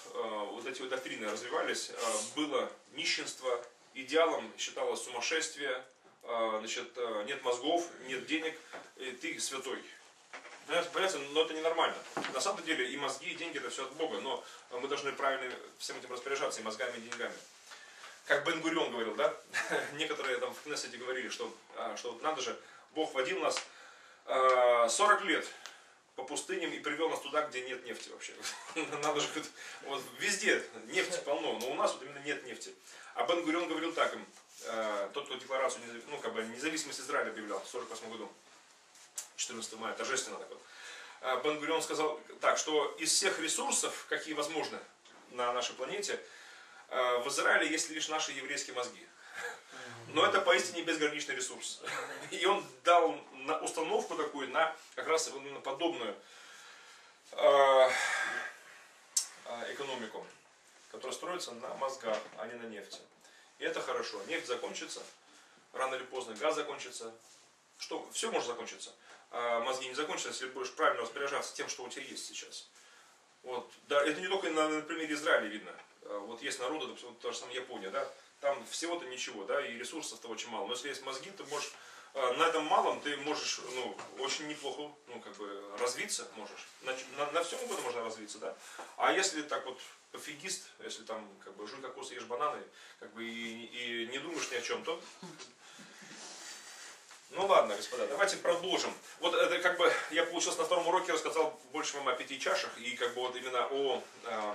вот эти вот доктрины развивались, было нищенство, идеалом считалось сумасшествие, значит, нет мозгов, нет денег, и ты святой. Понимаете, но это ненормально. На самом деле и мозги, и деньги это все от Бога, но мы должны правильно всем этим распоряжаться, и мозгами, и деньгами. Как Бен Гурион говорил, да? Некоторые там в Кнессете говорили, что, а, что надо же, Бог водил нас 40 а, лет по пустыням и привел нас туда, где нет нефти вообще. Надо же, вот везде нефти полно, но у нас вот именно нет нефти. А Бен Гурион говорил так им, а, тот, кто декларацию ну, как бы, независимость Израиля объявлял в 48 году. 14 мая, торжественно так вот. А бен сказал так, что из всех ресурсов, какие возможны на нашей планете, а, в Израиле есть лишь наши еврейские мозги. Но это поистине безграничный ресурс. И он дал на установку такую на как раз именно подобную э, экономику, которая строится на мозгах, а не на нефти. И это хорошо. Нефть закончится, рано или поздно газ закончится. Что, все может закончиться. А мозги не закончатся, если будешь правильно распоряжаться тем, что у тебя есть сейчас. Вот. Да, это не только на, на примере Израиля видно. А вот есть народы, допустим, та же самая Япония, да, там всего-то ничего, да, и ресурсов-то очень мало. Но если есть мозги, ты можешь а, на этом малом ты можешь ну, очень неплохо ну, как бы, развиться можешь. На, на, на всем угодно можно развиться, да. А если так вот пофигист, если там как бы жуй кокосы, ешь бананы, как бы и, и не думаешь ни о чем, то ну ладно, господа, давайте продолжим. Вот это как бы я получился на втором уроке рассказал больше вам о пяти чашах и как бы вот именно о, э,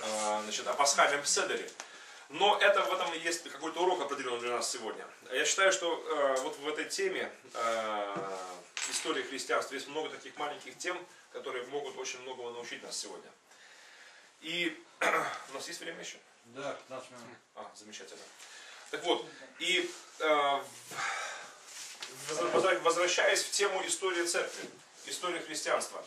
э, значит, о пасхальном седере. Но это в этом есть какой-то урок определенный для нас сегодня. Я считаю, что э, вот в этой теме э, истории христианства есть много таких маленьких тем, которые могут очень многого научить нас сегодня. И у нас есть время еще? Да, 15 минут. А, замечательно. Так вот, и э, возвращаясь в тему истории церкви, истории христианства.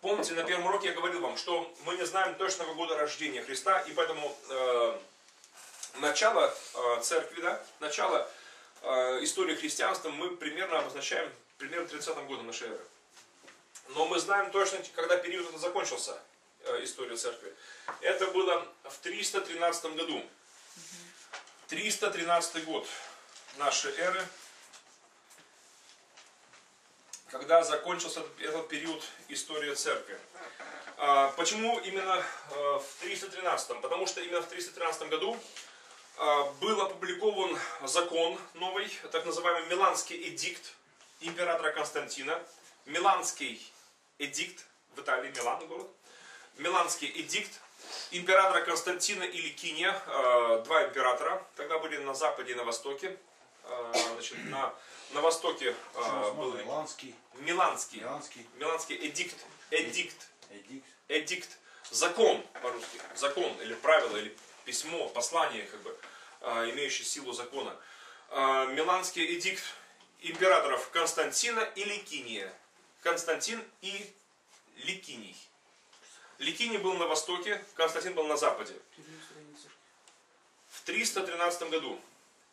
Помните, на первом уроке я говорил вам, что мы не знаем точного года рождения Христа, и поэтому э, начало э, церкви, да, начало э, истории христианства мы примерно обозначаем примерно 30-м годом нашей эры. Но мы знаем точно, когда период это закончился, э, история церкви. Это было в 313 году. 313 год нашей эры, когда закончился этот период истории церкви. А, почему именно а, в 313? Потому что именно в 313 году а, был опубликован закон новый, так называемый Миланский эдикт императора Константина. Миланский эдикт, в Италии Милан город. Миланский эдикт императора Константина и Ликиния, два императора, тогда были на западе и на востоке. Значит, на на востоке а, был Миланский. Миланский. Миланский. Миланский эдикт. Эдикт. Эдикт. Эдикт. Закон по-русски. Закон или правило, или письмо, послание, как бы, имеющее силу закона. Миланский эдикт императоров Константина и Ликиния. Константин и Ликиний. Ликиний был на востоке, Константин был на западе. В 313 году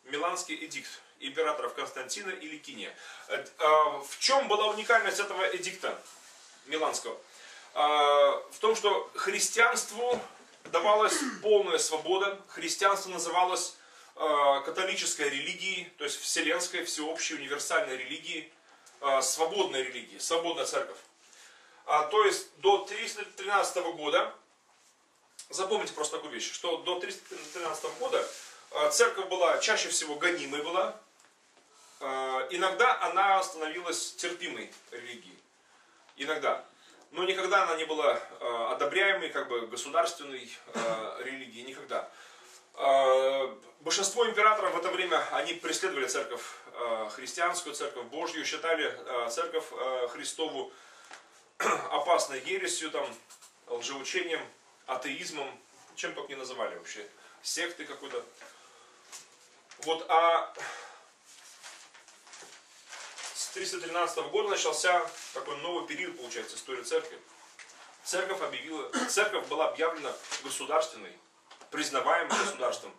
Миланский эдикт императоров Константина и Ликиния. Э, а, в чем была уникальность этого эдикта Миланского? А, в том, что христианству давалась полная свобода, христианство называлось а, католической религией, то есть вселенской, всеобщей, универсальной религией, свободной религией, свободная церковь. То есть до 313 года, запомните просто такую вещь, что до 313 года церковь была чаще всего гонимой была, Э, иногда она становилась терпимой религией. Иногда. Но никогда она не была э, одобряемой, как бы государственной э, религией. Никогда. Большинство императоров в это время, они преследовали церковь христианскую, церковь Божью, считали церковь Христову опасной ересью, там, лжеучением, атеизмом, чем только не называли вообще, секты какой-то. Вот, а 313 года начался такой новый период, получается, истории церкви. Церковь, объявила, церковь была объявлена государственной, признаваемым государством.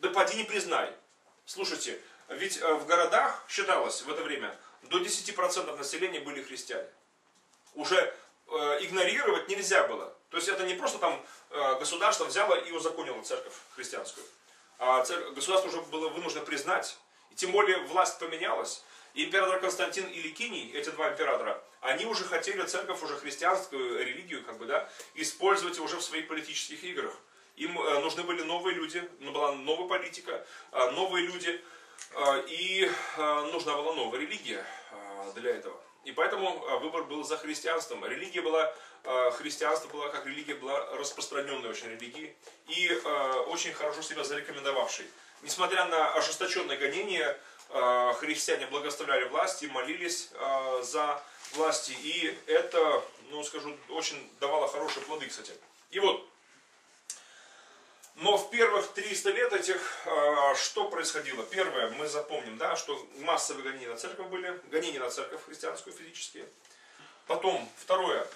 Да поди не признай. Слушайте, ведь э, в городах считалось в это время до 10% населения были христиане. Уже э, игнорировать нельзя было. То есть это не просто там э, государство взяло и узаконило церковь христианскую. А церковь, государство уже было вынуждено признать. И тем более власть поменялась. Император Константин и Ликиний, эти два императора, они уже хотели церковь, уже христианскую религию, как бы, да, использовать уже в своих политических играх. Им э, нужны были новые люди, была новая политика, э, новые люди, э, и нужна была новая религия для этого. И поэтому выбор был за христианством. Религия была, христианство было, как религия была распространенной очень религией и очень хорошо себя зарекомендовавшей. Несмотря на ожесточенное гонение, христиане благословляли власти, молились за власти, и это, ну скажу, очень давало хорошие плоды, кстати. И вот, Но в первых 300 лет этих, э, что происходило? Первое, мы запомним, да, что массовые гонения на церковь были, гонения на церковь христианскую физические. Потом, второе,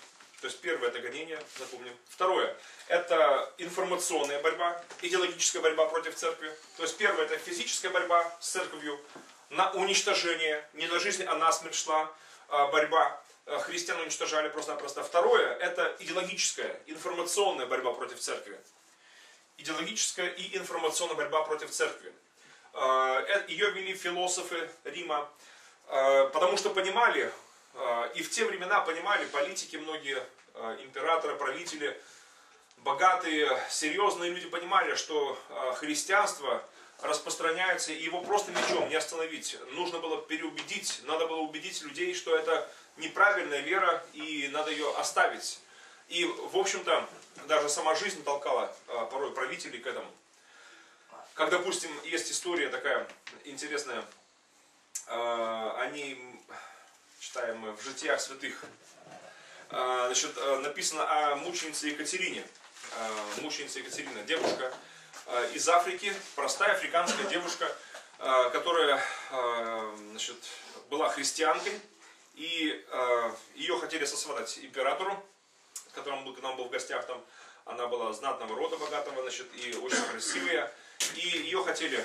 то есть первое это гонение, запомним. Второе, это информационная борьба, идеологическая борьба против церкви. То есть первое это физическая борьба с церковью, на уничтожение, не на жизнь, а на смерть шла а, борьба. А, христиан уничтожали просто-напросто. Второе, это идеологическая, информационная борьба против церкви. Идеологическая и информационная борьба против церкви. А, э, Ее вели философы Рима, потому что понимали, и в те времена понимали политики многие, императоры, правители, богатые, серьезные люди понимали, что христианство распространяется, и его просто мечом не остановить. Нужно было переубедить, надо было убедить людей, что это неправильная вера, и надо ее оставить. И, в общем-то, даже сама жизнь толкала а, порой правителей к этому. Как, допустим, есть история такая интересная, а, они читаем мы в житиях святых, а, значит, написано о мученице Екатерине. Мученица Екатерина, девушка, Э, из Африки, простая африканская девушка, э, которая э, значит, была христианкой, и ее хотели сосватать императору, который к нам был в гостях там. Она была знатного рода богатого, значит, и очень красивая. И ее хотели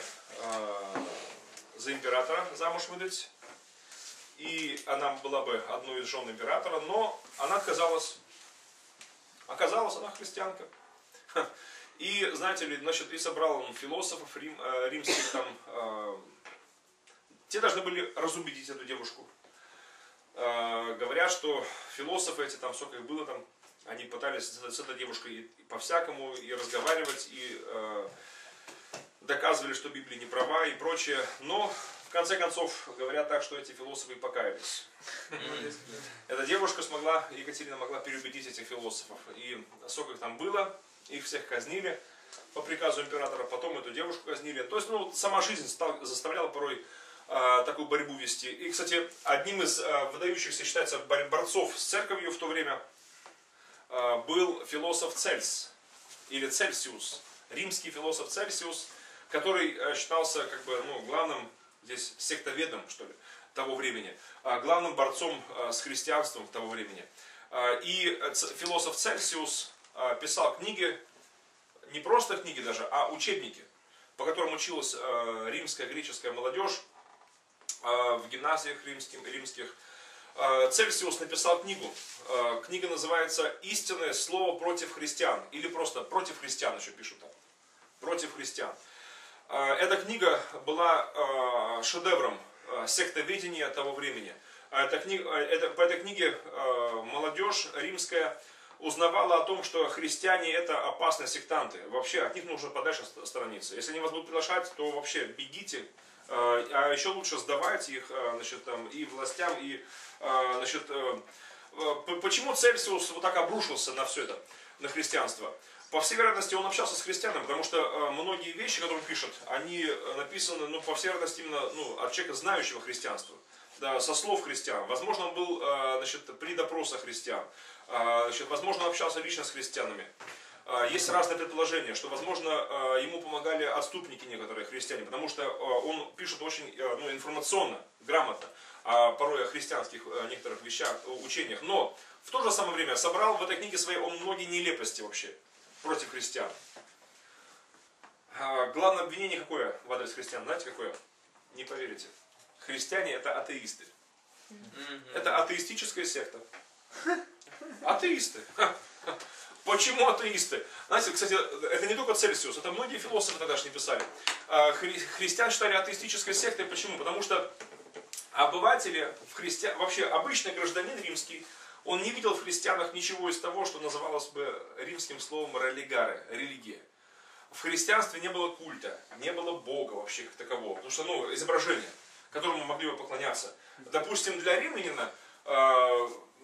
за императора замуж выдать. И она была бы одной из жен императора, но она отказалась. Оказалась она христианка. И, знаете ли, значит, и собрал он философов рим, э, римских там. Э, те должны были разубедить эту девушку. Э, говорят, что философы эти, там, сколько их было там, они пытались с этой девушкой по-всякому и разговаривать, и э, доказывали, что Библия не права и прочее. Но, в конце концов, говорят так, что эти философы покаялись. Эта девушка смогла, Екатерина могла переубедить этих философов. И сколько их там было, их всех казнили по приказу императора, потом эту девушку казнили. То есть, ну, сама жизнь стал, заставляла порой э, такую борьбу вести. И, кстати, одним из э, выдающихся, считается, борцов с церковью в то время был философ Цельс, или Цельсиус, римский философ Цельсиус, который э, считался как бы, ну, главным здесь сектоведом, что ли, того времени, э, главным борцом э, с христианством того времени. Э, и э, философ Цельсиус а, писал книги, не просто книги даже, а учебники, по которым училась а, римская, греческая молодежь а, в гимназиях римских, римских. Цельсиус написал книгу. Книга называется «Истинное слово против христиан». Или просто «Против христиан» еще пишут там. «Против христиан». Эта книга была шедевром сектоведения того времени. Эта книга, это, по этой книге молодежь римская узнавала о том, что христиане это опасные сектанты. Вообще от них нужно подальше сторониться. Если они вас будут приглашать, то вообще бегите. Э, а еще лучше сдавайте их э, значит, там, и властям, и э, значит, почему Цельсиус вот так обрушился на все это, на христианство? По всей вероятности, он общался с христианами, потому что многие вещи, которые он пишет, они написаны, ну, по всей вероятности, именно ну, от человека, знающего христианство, да, со слов христиан. Возможно, он был значит, при допросах христиан. Значит, возможно, он общался лично с христианами. А, есть разные предположения, что, возможно, а, ему помогали отступники некоторые христиане, потому что он пишет очень ну, информационно, грамотно, порой о христианских некоторых вещах, учениях. Но в то же самое время собрал в этой книге своей он многие нелепости вообще против христиан. Главное обвинение какое в адрес христиан? Знаете какое? Не поверите. Христиане это атеисты. Это атеистическая секта. Атеисты. Почему атеисты? Знаете, кстати, это не только Цельсиус, это многие философы тогдашние писали. А, хри- христиан считали атеистической сектой. Почему? Потому что обыватели, в христиан, вообще обычный гражданин римский, он не видел в христианах ничего из того, что называлось бы римским словом религары, религия. В христианстве не было культа, не было Бога вообще как такового. Потому что, ну, изображение, которому могли бы поклоняться. Допустим, для римлянина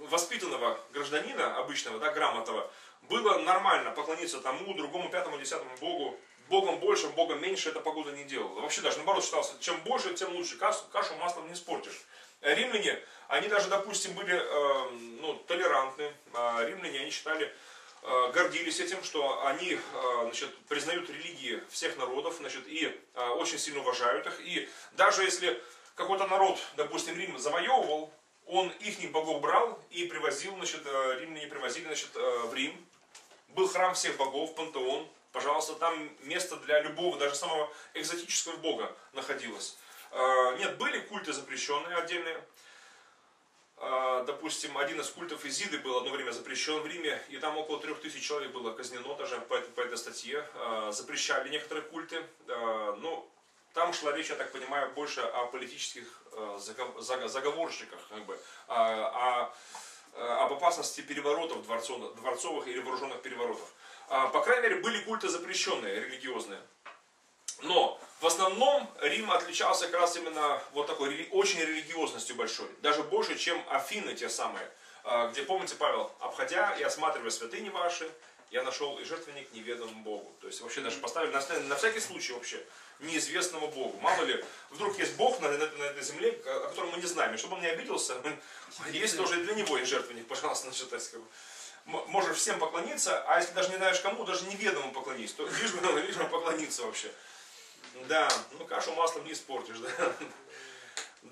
воспитанного гражданина, обычного, да, грамотного, было нормально поклониться тому, другому, пятому, десятому Богу. Богом больше, Богом меньше эта погода не делала. Вообще даже наоборот считался, чем больше, тем лучше. Кашу, кашу маслом не испортишь. Римляне, они даже, допустим, были э, ну, толерантны. Э, римляне, они считали, э, гордились этим, что они э, значит, признают религии всех народов значит, и э, очень сильно уважают их. И даже если какой-то народ, допустим, Рим завоевывал, он их богов брал и привозил, значит, э, римляне привозили значит, э, в Рим. Был храм всех богов, пантеон. Пожалуйста, там место для любого, даже самого экзотического бога находилось. Э, нет, были культы запрещенные отдельные. Допустим, один из культов Изиды был одно время запрещен в Риме, и там около трех тысяч человек было казнено даже по, по этой статье. Запрещали некоторые культы. Но там шла речь, я так понимаю, больше о политических э, заговорщиках, как бы, о, об опасности переворотов дворцовых или вооруженных переворотов. А, по крайней мере, были культы запрещенные, религиозные. Но в основном Рим отличался как раз именно вот такой очень религиозностью большой. Даже больше, чем Афины те самые. А, где, помните, Павел, обходя и осматривая святыни ваши, я нашел и жертвенник неведомому Богу. То есть вообще даже поставили на, на всякий случай вообще неизвестному Богу. Мало ли, вдруг есть Бог на, на, на этой земле, о котором мы не знаем. И чтобы он не обиделся, есть тоже и для него есть жертвенник, пожалуйста, значит, так сказать. Можешь всем поклониться, а если даже не знаешь кому, даже неведомому поклонись, то лишь бы, лишь бы поклониться вообще. Да, ну кашу маслом не испортишь, да.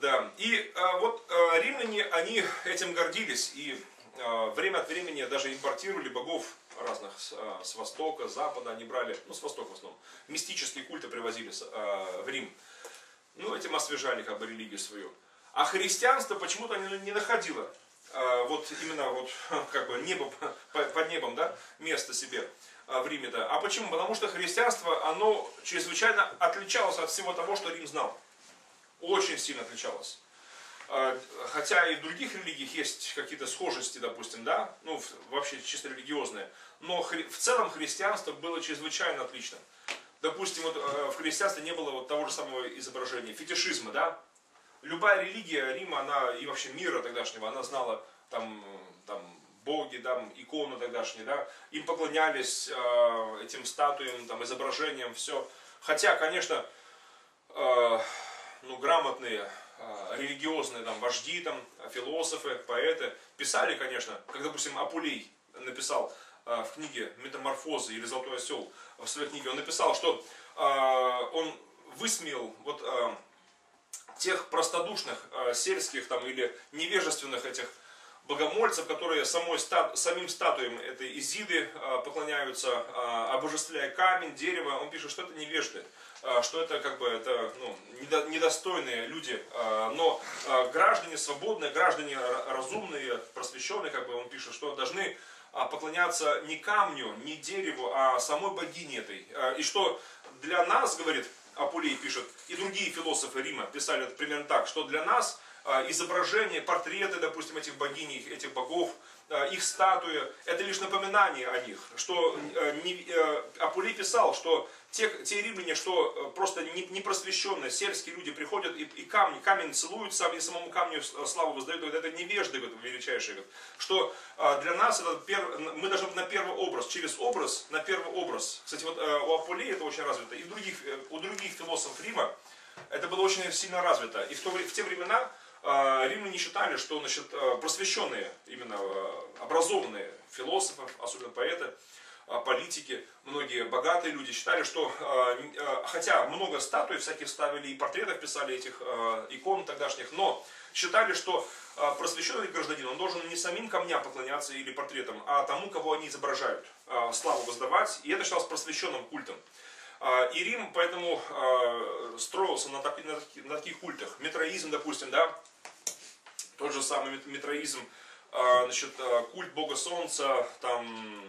Да, и а, вот а, римляне, они этим гордились, и а, время от времени даже импортировали богов разных с, а, с востока, с запада, они брали, ну с востока в основном, мистические культы привозили а, в Рим. Ну, этим освежали как бы религию свою. А христианство почему-то не находило вот именно вот как бы небо, под небом, да, место себе в Риме-то. А почему? Потому что христианство, оно чрезвычайно отличалось от всего того, что Рим знал. Очень сильно отличалось. А, хотя и в других религиях есть какие-то схожести, допустим, да, ну, вообще чисто религиозные, но в целом христианство было чрезвычайно отлично. Допустим, вот э, в христианстве не было вот того же самого изображения, фетишизма, да. Любая религия Рима, она и вообще мира тогдашнего, она знала там, там боги, там, иконы тогдашние, да, им поклонялись э, этим статуям, там, изображениям, все. Хотя, конечно, э, ну, грамотные религиозные там, вожди, там, философы, поэты писали, конечно, как, допустим, Апулей написал а, в книге «Метаморфозы» или «Золотой осел» в своей книге, он написал, что а, он высмеял вот тех простодушных сельских там, или невежественных этих богомольцев, которые самой стат, самим статуям этой Изиды поклоняются, обожествляя камень, дерево. Он пишет, что это невежды. А, что это как бы это, ну, недостойные люди, а, но а, граждане свободные, граждане разумные, просвещенные, как бы он пишет, что должны поклоняться не камню, не дереву, а самой богине этой. И что для нас, говорит Апулей пишет, и другие философы Рима писали это примерно так, что для нас изображения, портреты, допустим, этих богинь, этих богов, их статуи, это лишь напоминание о них. Что э, Апулей писал, что те, те римляне, что э, просто непросвещенные, сельские люди приходят и, и камни, камень целуют, сам, и самому камню э, славу воздают, говорят, это невежды говорят, величайшие. Говорят, что для нас это пер, мы должны на первый образ, через образ на первый образ. Кстати, вот э, у Аполлии это очень развито, и других, у других философов Рима это было очень сильно развито. И в, то, в те времена римляне считали, что значит, просвещенные, именно образованные философы, особенно поэты, а, политики, многие богатые люди считали, что а, а, хотя много статуй всяких ставили и портретов писали этих икон тогдашних, но считали, что просвещенный гражданин, он должен не самим камням поклоняться или портретам, а тому, кого они изображают, славу воздавать, и это считалось просвещенным культом. И Рим поэтому строился на, так, на, таких, культах. Метроизм, допустим, да, тот же самый метроизм, значит, культ Бога Солнца, там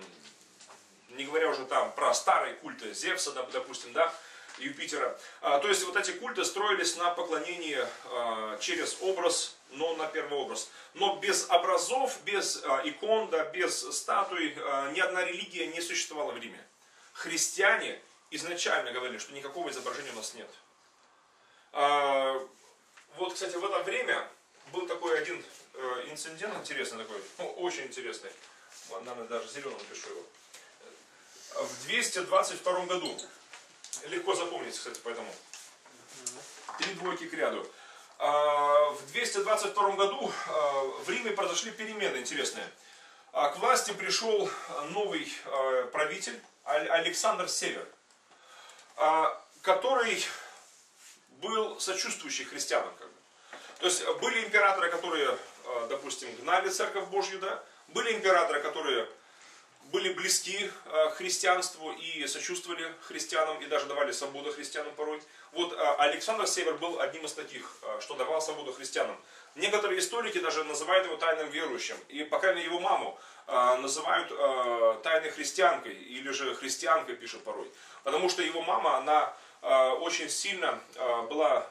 не говоря уже там про старые культы Зевса, допустим, да, Юпитера. А, то есть вот эти культы строились на поклонении а, через образ, но на первый образ. Но без образов, без а, икон, да, без статуй ни одна религия не существовала в Риме. Христиане изначально говорили, что никакого изображения у нас нет. Вот, кстати, в это время был такой один э, инцидент интересный такой, ну, очень интересный. Наверное, даже зеленым пишу его в 222 году. Легко запомнить, кстати, поэтому. Три двойки к ряду. А, в 222 году а, в Риме произошли перемены интересные. к власти пришел новый правитель Александр Север, который был сочувствующий христианам. Как бы. То есть были императоры, которые, допустим, гнали церковь Божью, да, были императоры, которые были близки к христианству и сочувствовали христианам, и даже давали свободу христианам порой. Вот Александр Север был одним из таких, что давал свободу христианам. Некоторые историки даже называют его тайным верующим. И, по крайней мере, его маму называют тайной христианкой, или же христианкой пишут порой. Потому что его мама, она очень сильно была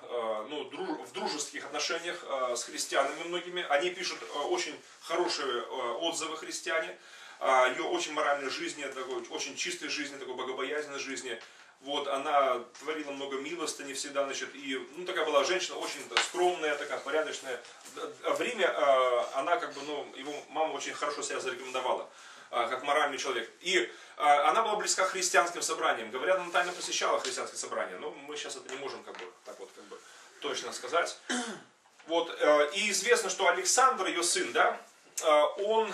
ну, в дружеских отношениях с христианами многими. Они пишут очень хорошие отзывы христиане ее очень моральной жизни, такой, очень чистой жизни, такой богобоязненной жизни. Вот, она творила много милостыни всегда, значит, и, ну, такая была женщина очень скромная, такая порядочная. В Риме она, как бы, ну, его мама очень хорошо себя зарекомендовала, как моральный человек. И она была близка к христианским собраниям. Говорят, она тайно посещала христианские собрания, но мы сейчас это не можем, как бы, так вот, как бы, точно сказать. Вот, э, и известно, что Александр, ее сын, да, он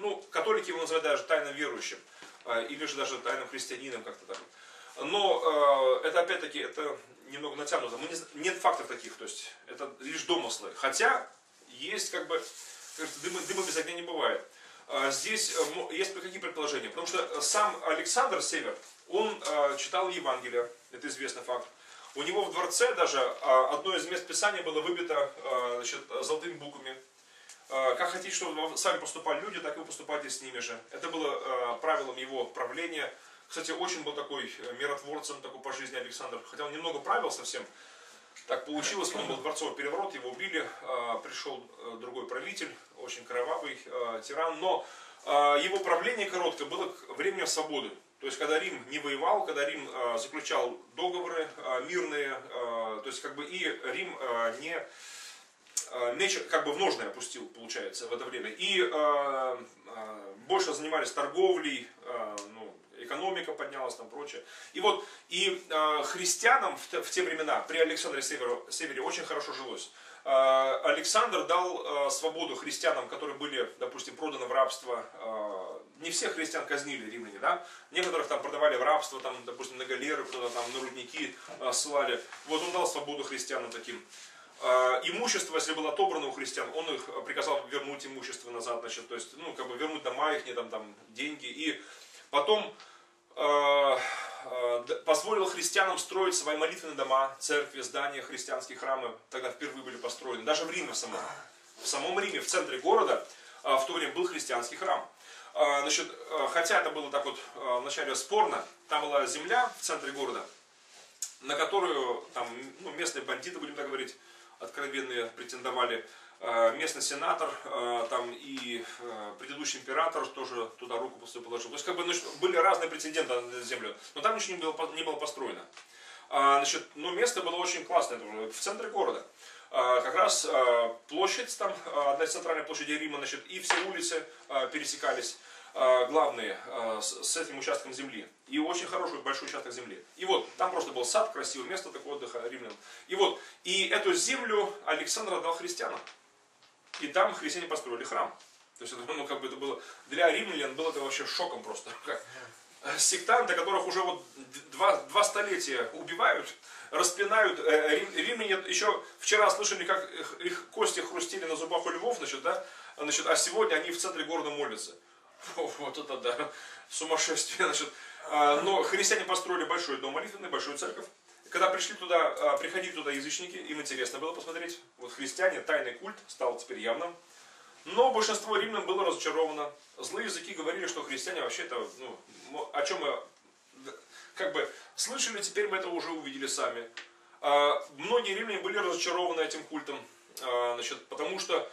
ну, католики его называют даже тайным верующим, а, или же даже тайным христианином как-то так. Но э, это опять-таки, это немного натянуто. Мы не, нет фактов таких, то есть это лишь домыслы. Хотя есть как бы, дыма, дыма без огня не бывает. А, здесь э, есть какие предположения? Потому что сам Александр Север, он э, читал Евангелие, это известный факт. У него в дворце даже одно из мест Писания было выбито значит, золотыми буквами. Э, как хотите, чтобы с вами поступали люди, так и вы поступайте с ними же. Это было э, правилом его правления. Кстати, очень был такой э, миротворцем такой по жизни Александр. Хотя он немного правил совсем. Так получилось, он был дворцовый переворот, его убили, пришел другой правитель, очень кровавый тиран. Но его правление короткое было временем свободы. То есть, когда Рим не воевал, когда Рим заключал договоры мирные, то есть, как бы и Рим не Э, меч как бы в ножны опустил, получается, в это время. И э, э, больше занимались торговлей, э, ну, экономика поднялась там прочее. И вот, и э, христианам в, в те времена, при Александре Севере, Севере очень хорошо жилось. Э, Александр дал э, свободу христианам, которые были, допустим, проданы в рабство. Э, не всех христиан казнили римляне, да? Некоторых там продавали в рабство, там, допустим, на галеры, куда-то там на рудники э, ссылали. Вот он дал свободу христианам таким. А, имущество, если было отобрано у христиан, он их приказал вернуть имущество назад, значит, то есть, ну, как бы вернуть дома их, не там, там, деньги. И потом э, позволил христианам строить свои молитвенные дома, церкви, здания, христианские храмы, тогда впервые были построены. Даже в Риме самом. В самом Риме, в центре города, в то время был христианский храм. Значит, хотя это было так вот вначале спорно, там была земля в центре города, на которую там, ну, местные бандиты, будем так говорить, откровенные претендовали. Э, местный сенатор э, там и э, предыдущий император тоже туда руку после положил. То есть как бы значит, были разные прецеденты на землю, но там ничего не было, не было построено. Значит, но место было очень классное, в центре города. Как раз площадь там, одна из центральных площадей Рима, значит, и все улицы пересекались. Э, главные э, с этим участком земли. И очень хороший большой участок земли. И вот, там просто был сад, красивое место такого отдыха римлян. И вот, и эту землю Александр отдал христианам. И там христиане построили храм. То есть, это, ну, как бы это было, для римлян было это вообще шоком просто. Э, сектанты, которых уже вот два, два столетия убивают, распинают. Римляне еще вчера слышали, как их, кости хрустели на зубах у львов, значит, да? Значит, а сегодня они в центре города молятся. Вот это да, сумасшествие. Значит. А, но христиане построили большой дом молитвенный, большую церковь. Когда пришли туда, а, приходили туда язычники, им интересно было посмотреть. Вот христиане, тайный культ стал теперь явным. Но большинство римлян было разочаровано. Злые языки говорили, что христиане вообще-то, ну, о чем мы как бы слышали, теперь мы это уже увидели сами. А, многие римляне были разочарованы этим культом, значит, потому что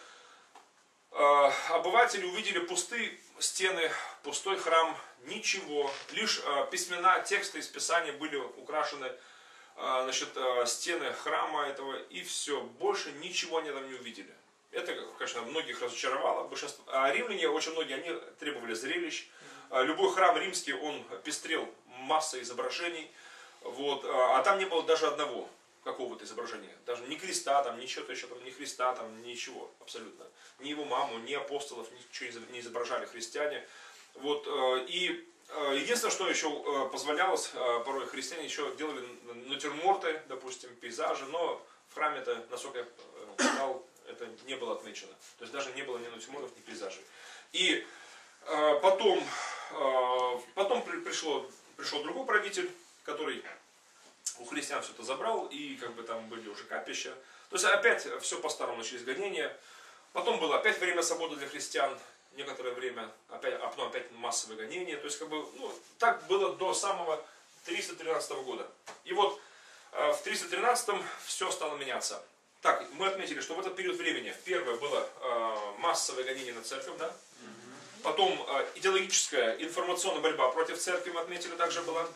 обыватели увидели пустые стены, пустой храм, ничего. Лишь э, письмена, тексты из Писания были украшены, э, значит, э, стены храма этого, и все. Больше ничего они там не увидели. Это, конечно, многих разочаровало. Большинство. А римляне, очень многие, они требовали зрелищ. Любой храм римский, он пестрел массой изображений. Вот. А там не было даже одного какого-то изображения. Даже ни креста, там, ничего-то еще, там, ни Христа, там, ничего, абсолютно. Ни его маму, ни апостолов, ничего не изображали христиане. Вот, э, и э, единственное, что еще э, позволялось, порой христиане еще делали натюрморты, допустим, пейзажи, но в храме это, насколько я знал, это не было отмечено. То есть даже не было ни натюрмортов, ни пейзажей. И потом, потом пришло, пришел другой правитель, который у христиан все это забрал, и как бы там были уже капища. То есть опять все по-старому начались гонения. Потом было опять время свободы для христиан, некоторое время, опять, а потом опять массовые гонения. То есть как бы, ну, так было до самого 313 года. И вот э, в 313 все стало меняться. Так, мы отметили, что в этот период времени первое было э, массовое гонение на церковь, да? Потом э, идеологическая информационная борьба против церкви мы отметили также была.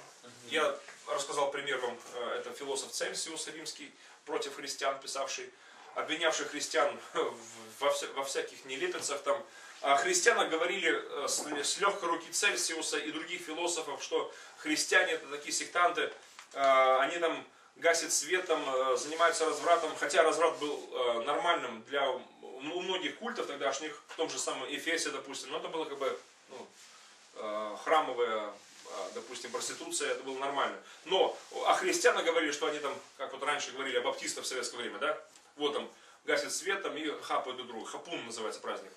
Я рассказал пример вам, э, это философ Цельсиус римский, против христиан писавший, обвинявший христиан во, вся, во всяких нелепицах. Там. А христиане говорили э, с, легкой руки Цельсиуса и других философов, что христиане это такие сектанты, э, они там гасят светом, занимаются развратом, хотя разврат был нормальным для у многих культов тогдашних, в том же самом Эфесе, допустим, но это было как бы ну, храмовое допустим, проституция, это было нормально. Но а христиане говорили, что они там, как вот раньше говорили о баптистах в советское время, да, вот там гасят свет там и хапают друг друга. Хапун называется праздник.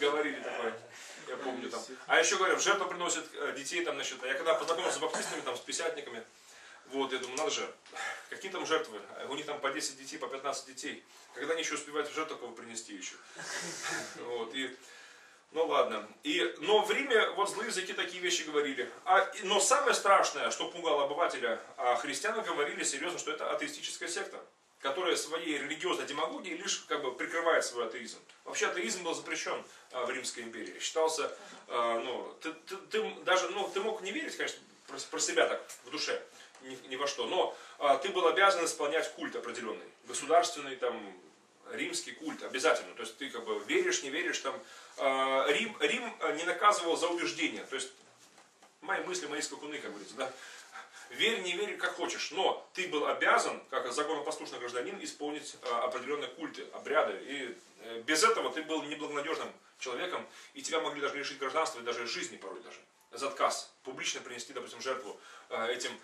Говорили такое. Я помню там. А еще говорят, в жертву приносят э, детей там, значит, а я когда познакомился с баптистами, там, с писятниками, вот, я думаю, надо же, какие там жертвы? У них там по 10 детей, по 15 детей. Когда они еще успевают в жертву принести еще. Вот, и ну ладно. И, но в Риме вот злые языки такие вещи говорили. А, но самое страшное, что пугало обывателя, а христиане говорили серьезно, что это атеистическая секта, которая своей религиозной демагогией лишь как бы прикрывает свой атеизм. Вообще атеизм был запрещен а, в Римской империи. Считался, а, ну, ты, ты, ты даже, ну, ты мог не верить, конечно, про, про себя так, в душе, ни, ни во что, но а, ты был обязан исполнять культ определенный, государственный, там, римский культ обязательно. То есть ты как бы веришь, не веришь, там э, Рим, Рим не наказывал за убеждения. То есть мои мысли, мои скакуны, как говорится, да. Верь, не верь, как хочешь, но ты был обязан, как законопослушный гражданин, исполнить э, определенные культы, обряды. И э, без этого ты был неблагонадежным человеком, и тебя могли даже лишить гражданства и даже жизни порой даже. За отказ публично принести, допустим, жертву э, этим а,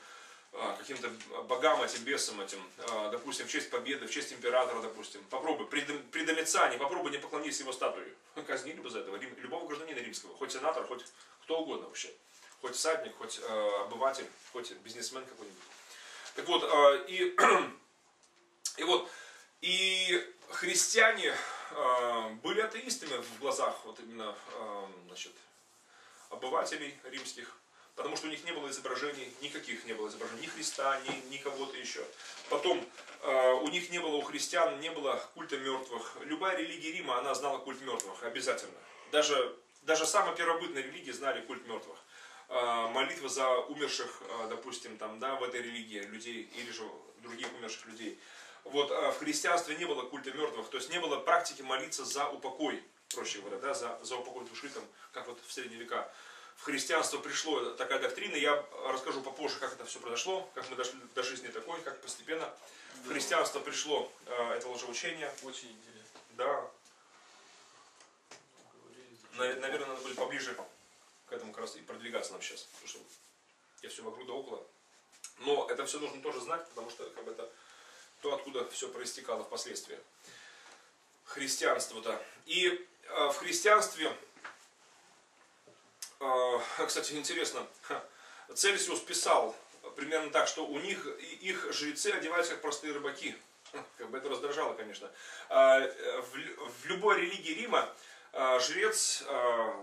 каким-то богам этим, бесам этим, а, допустим, в честь победы, в честь императора, допустим. Попробуй, при, при Домициане, попробуй не поклонись его статуе. Казнили бы за этого Рим, любого гражданина римского, хоть сенатор, хоть кто угодно вообще. Хоть всадник, хоть э, обыватель, хоть бизнесмен какой-нибудь. Так вот, э, и, и вот, и христиане э, были атеистами в глазах вот именно, э, значит, обывателей римских. Потому что у них не было изображений, никаких не было изображений, ни Христа, ни, ни кого-то еще. Потом э, у них не было, у христиан не было культа мертвых. Любая религия Рима, она знала культ мертвых, обязательно. Даже, даже самые первобытные религии знали культ мертвых. Э, молитва за умерших, э, допустим, там, да, в этой религии людей, или же других умерших людей. Вот э, в христианстве не было культа мертвых, то есть не было практики молиться за упокой, проще говоря, да, за, за упокой души, там, как вот в средние века в христианство пришло такая доктрина, я расскажу попозже, как это все произошло, как мы дошли до жизни такой, как постепенно в христианство пришло э, это лжеучение. Очень интересно. Да. Наверное, надо будет поближе к этому как раз и продвигаться нам сейчас, потому что я все вокруг да около. Но это все нужно тоже знать, потому что как бы это то, откуда все проистекало впоследствии. Христианство-то. И э, в христианстве кстати, интересно, Цельсиус писал примерно так, что у них, их жрецы одеваются как простые рыбаки. Как бы это раздражало, конечно. А, в любой религии Рима а, жрец,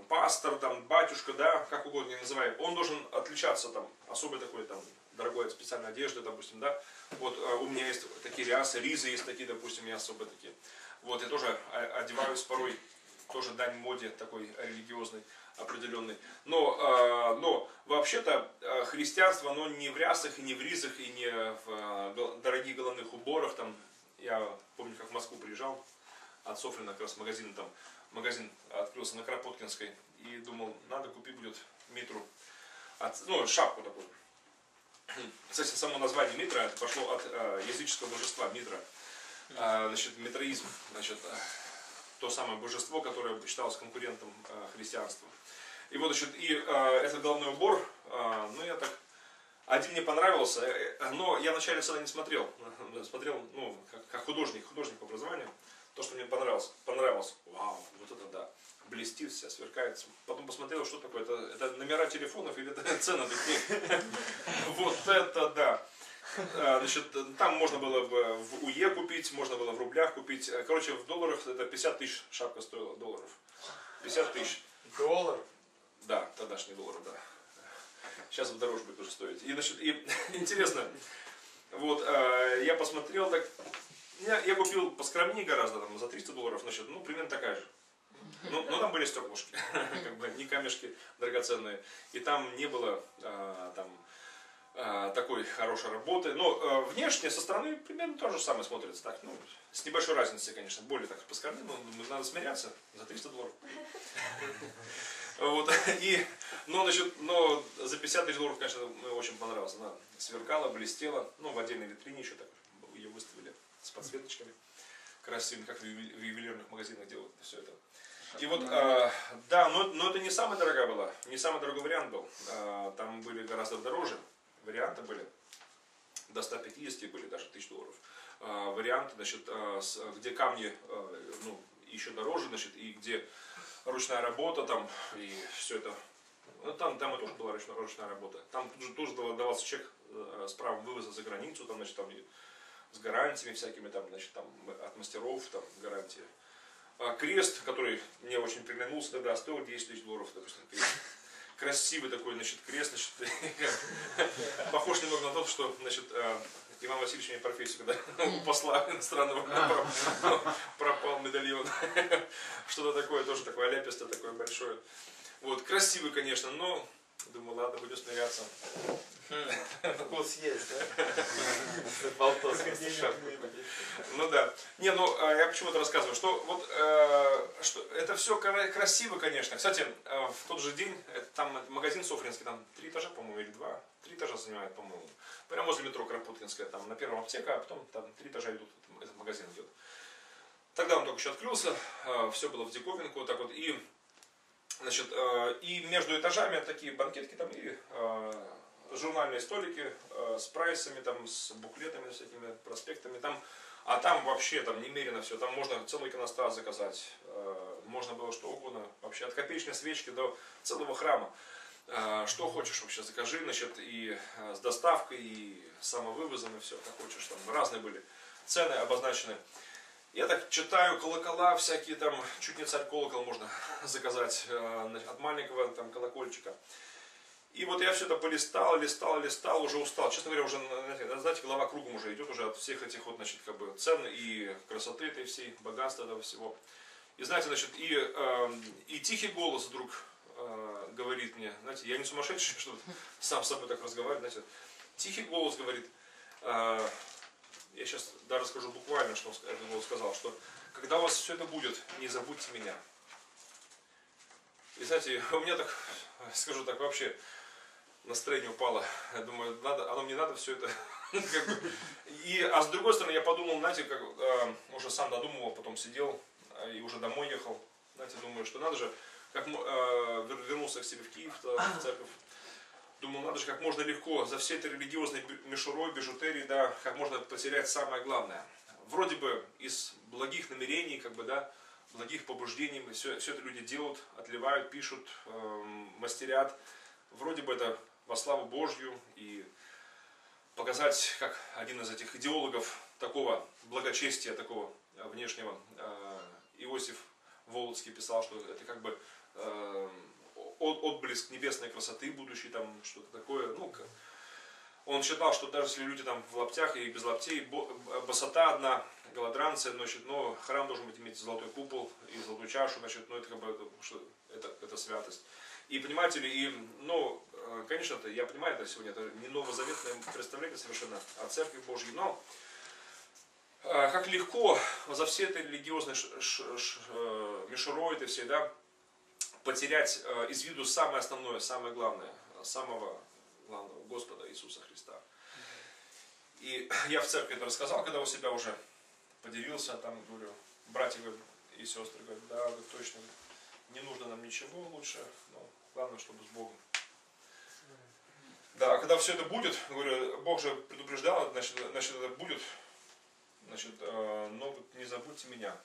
пастор, там, батюшка, да, как угодно не называй, он должен отличаться там, особой такой там, дорогой специальной одежды, допустим, да. Вот у меня есть такие рясы, ризы есть такие, допустим, я особо такие. Вот, я тоже одеваюсь порой, тоже дань моде такой религиозной определенный. Но, э, но вообще-то э, христианство, оно не в рясах, и не в ризах, и не в э, дорогих головных уборах. Там, я помню, как в Москву приезжал, от Софрина как раз магазин, там, магазин открылся на Кропоткинской, и думал, надо купить будет Митру, от, ну, шапку такую. кстати, само название Митра пошло от э, языческого божества Митра. Э, значит, митроизм, значит, то самое божество, которое считалось конкурентом э, христианства. И вот, значит, и э, этот головной убор, э, ну, я так, один мне понравился, э, но я вначале сюда не смотрел, смотрел, ну, как, как художник, художник по образованию, то, что мне понравилось, понравилось, вау, вот это да, блестит вся, сверкает. Потом посмотрел, что такое, это, это номера телефонов или это цены. Вот это да. А, значит, там можно было в УЕ купить, можно было в рублях купить. Короче, в долларах это 50 тысяч шапка стоила долларов. 50 тысяч. Доллар? Да, тогдашний доллар, да. Сейчас дороже будет уже стоить. И, значит, и интересно, вот, э, я посмотрел так, я, я купил поскромнее гораздо, там, за 300 долларов, значит, ну, примерно такая же. Ну, но там были стеклышки, как бы не камешки драгоценные. И там не было а, там такой хорошей работы. Но а, внешне, со стороны, примерно то же самое смотрится. Так, ну, с небольшой разницей, конечно, более так поскорбны, но надо смиряться за 300 долларов. Вот, и, но, значит, но за 50 тысяч долларов, конечно, мне очень понравилось. Она сверкала, блестела. Ну, в отдельной витрине еще так ее выставили с подсветочками. Красивыми, как в ювелирных магазинах делают все это. И вот, э, да, но, но это не самая дорогая была, не самый дорогой вариант был. Э, там были гораздо дороже варианты были, до 150 были даже тысяч долларов. Э, варианты, значит, э, с, где камни э, ну, еще дороже, значит, и где ручная работа там, и все это. Ну, там, там и тоже была ручная, ручная работа. Там тоже, тоже давался чек э, с правом вывоза за границу, там, значит, там, с гарантиями всякими, там, значит, там, от мастеров, там, гарантии. А крест, который мне очень приглянулся тогда, стоил 10 тысяч долларов, допустим, крест. Красивый такой, значит, крест, значит, похож немного на тот, что, значит, а, Иван Васильевич мне профессию, когда у посла иностранного пропал медальон. Что-то такое, тоже такое оляпистое, такое большое. Вот, красивый, конечно, но думаю, ладно, будем смиряться. Вкус есть, да? Болтос. Ну да. Не, ну а я почему-то рассказываю, что вот э, что это все красиво, конечно. Кстати, э, в тот же день там магазин Софринский, там три этажа, по-моему, или два. Три этажа занимает, по-моему. Прямо возле метро Кропоткинская, там на первом аптека, а потом там три этажа идут, этот магазин идет. Тогда он только еще открылся, э, все было в диковинку, так вот, и Значит, и между этажами такие банкетки там и журнальные столики э, с прайсами, там, с буклетами, с этими проспектами. Там, а там вообще там немерено все. Там можно целый иконостас заказать. Э, можно было что угодно. Вообще от копеечной свечки до целого храма. Э, что хочешь вообще закажи, значит, и с доставкой, и самовывозом, и все, как хочешь. Там разные были цены обозначены. Я так читаю колокола всякие, там чуть не царь колокол можно заказать от маленького там колокольчика. И вот я все это полистал, листал, листал, уже устал. Честно говоря, уже, знаете, голова кругом уже идет уже от всех этих вот, значит, как бы цен и красоты этой всей, богатства этого всего. И знаете, значит, и, э, и тихий голос вдруг э, говорит мне, знаете, я не сумасшедший, что сам с собой так разговариваю, знаете, тихий голос говорит, э, я сейчас даже скажу буквально, что голос сказал, что когда у вас все это будет, не забудьте меня. И знаете, у меня так, скажу так, вообще настроение упало. Я думаю, надо, оно мне надо все это. и, а с другой стороны, я подумал, знаете, как э, уже сам додумывал, потом сидел э, и уже домой ехал. Знаете, думаю, что надо же, как э, вернулся к себе в Киев, в церковь. Думал, надо же как можно легко за всей этой религиозной мишурой, бижутерией, да, как можно потерять самое главное. Вроде бы из благих намерений, как бы, да, благих побуждений, все, все это люди делают, отливают, пишут, э, мастерят. Вроде бы это во славу Божью и показать, как один из этих идеологов такого благочестия, такого э, внешнего, э, Иосиф Володский писал, что это как бы э, отблеск небесной красоты будущей, там что-то такое. Ну, он считал, что даже если люди там в лаптях и без лаптей, босота одна, голодранцы, значит, но храм должен быть иметь золотой купол и золотую чашу, значит, ну это как бы что, это, это святость. И понимаете ли, и, ну, Э, конечно, это, я понимаю, это сегодня это не новозаветное представление совершенно о Церкви Божьей, но э, как легко за всей этой религиозной э, мишурой этой всей, да, потерять из виду самое основное, самое главное, самого главного Господа Иисуса Христа. И я в церкви это рассказал, когда у себя уже поделился, там говорю, братья и сестры говорят, да, вы точно, не нужно нам ничего лучше, но главное, чтобы с Богом. Да, а когда все это будет, говорю, Бог же предупреждал, значит, значит это будет, значит, э, но не забудьте меня.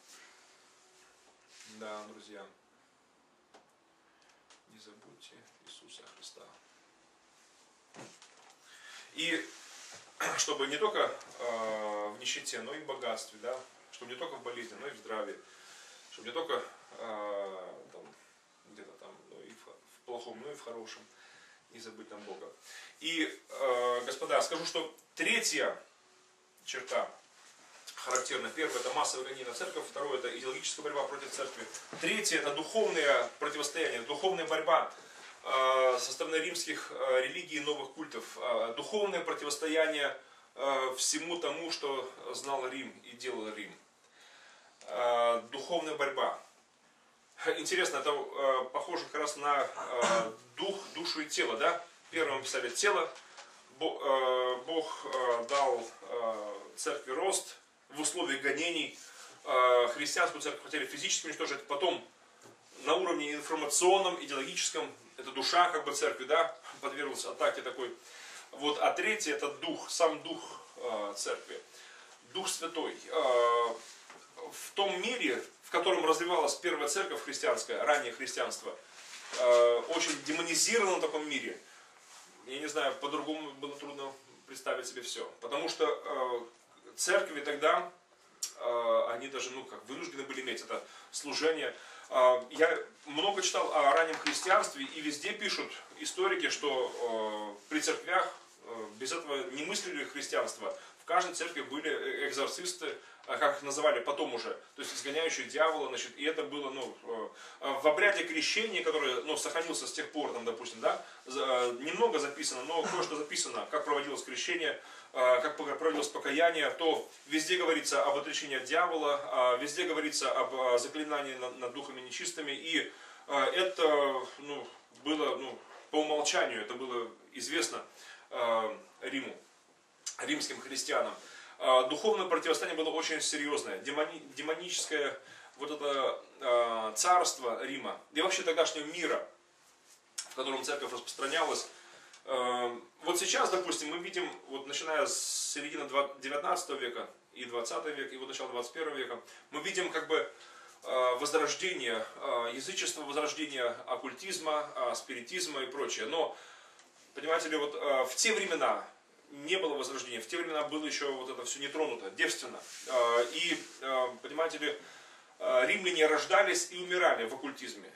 Да, друзья, не забудьте Иисуса Христа. И чтобы не только э, в нищете, но и в богатстве, да, чтобы не только в болезни, но и в здравии, чтобы не только э, там, где-то там, ну и в, в плохом, но и в хорошем, не забыть нам Бога. И, э, господа, скажу, что третья черта характерна. Первое это массовое гонение на церковь, второе это идеологическая борьба против церкви. Третье это духовное противостояние, духовная борьба э, со стороны римских э, религий и новых культов, э, духовное противостояние э, всему тому, что знал Рим и делал Рим. Духовная борьба. Интересно, это похоже как раз на дух, душу и тело, да? Первым писали тело, Бог, дал церкви рост в условиях гонений. Э, христианскую церковь хотели физически уничтожить, потом на уровне информационном, идеологическом, это душа как бы церкви, да, подверглась атаке такой. Вот, а третье это дух, сам дух э, церкви, дух святой. Э, в том мире, в котором развивалась первая церковь христианская, раннее христианство, очень демонизировано в таком мире. Я не знаю, по-другому было трудно представить себе все. Потому что церкви тогда, э, они даже, ну, как вынуждены были иметь это служение. Я много читал о раннем христианстве, и везде пишут историки, что при церквях без этого не мыслили христианство. В каждой церкви были экзорцисты, а как их называли потом уже, то есть изгоняющих дьявола, значит, и это было, ну, э, в обряде крещения, который, ну, сохранился с тех пор, там, допустим, да, э, немного записано, но кое-что записано, как проводилось крещение, э, как проводилось покаяние, то везде говорится об отречении от дьявола, а везде говорится об заклинании над духами нечистыми, и это, ну, было, ну, по умолчанию, это было известно Риму, римским христианам. А, духовное противостояние было очень серьезное. Демони, демоническое вот это э, царство Рима, и вообще тогдашнего мира, в котором церковь распространялась. Э, вот сейчас, допустим, мы видим, вот начиная с середины 19 века и 20 века, и вот начала 21 века, мы видим как бы возрождение язычества, возрождение оккультизма, спиритизма и прочее. Но, понимаете ли, вот в те времена, не было возрождения. В те времена было еще вот это все нетронуто, девственно. А, и, а, понимаете ли, а, римляне рождались и умирали в оккультизме.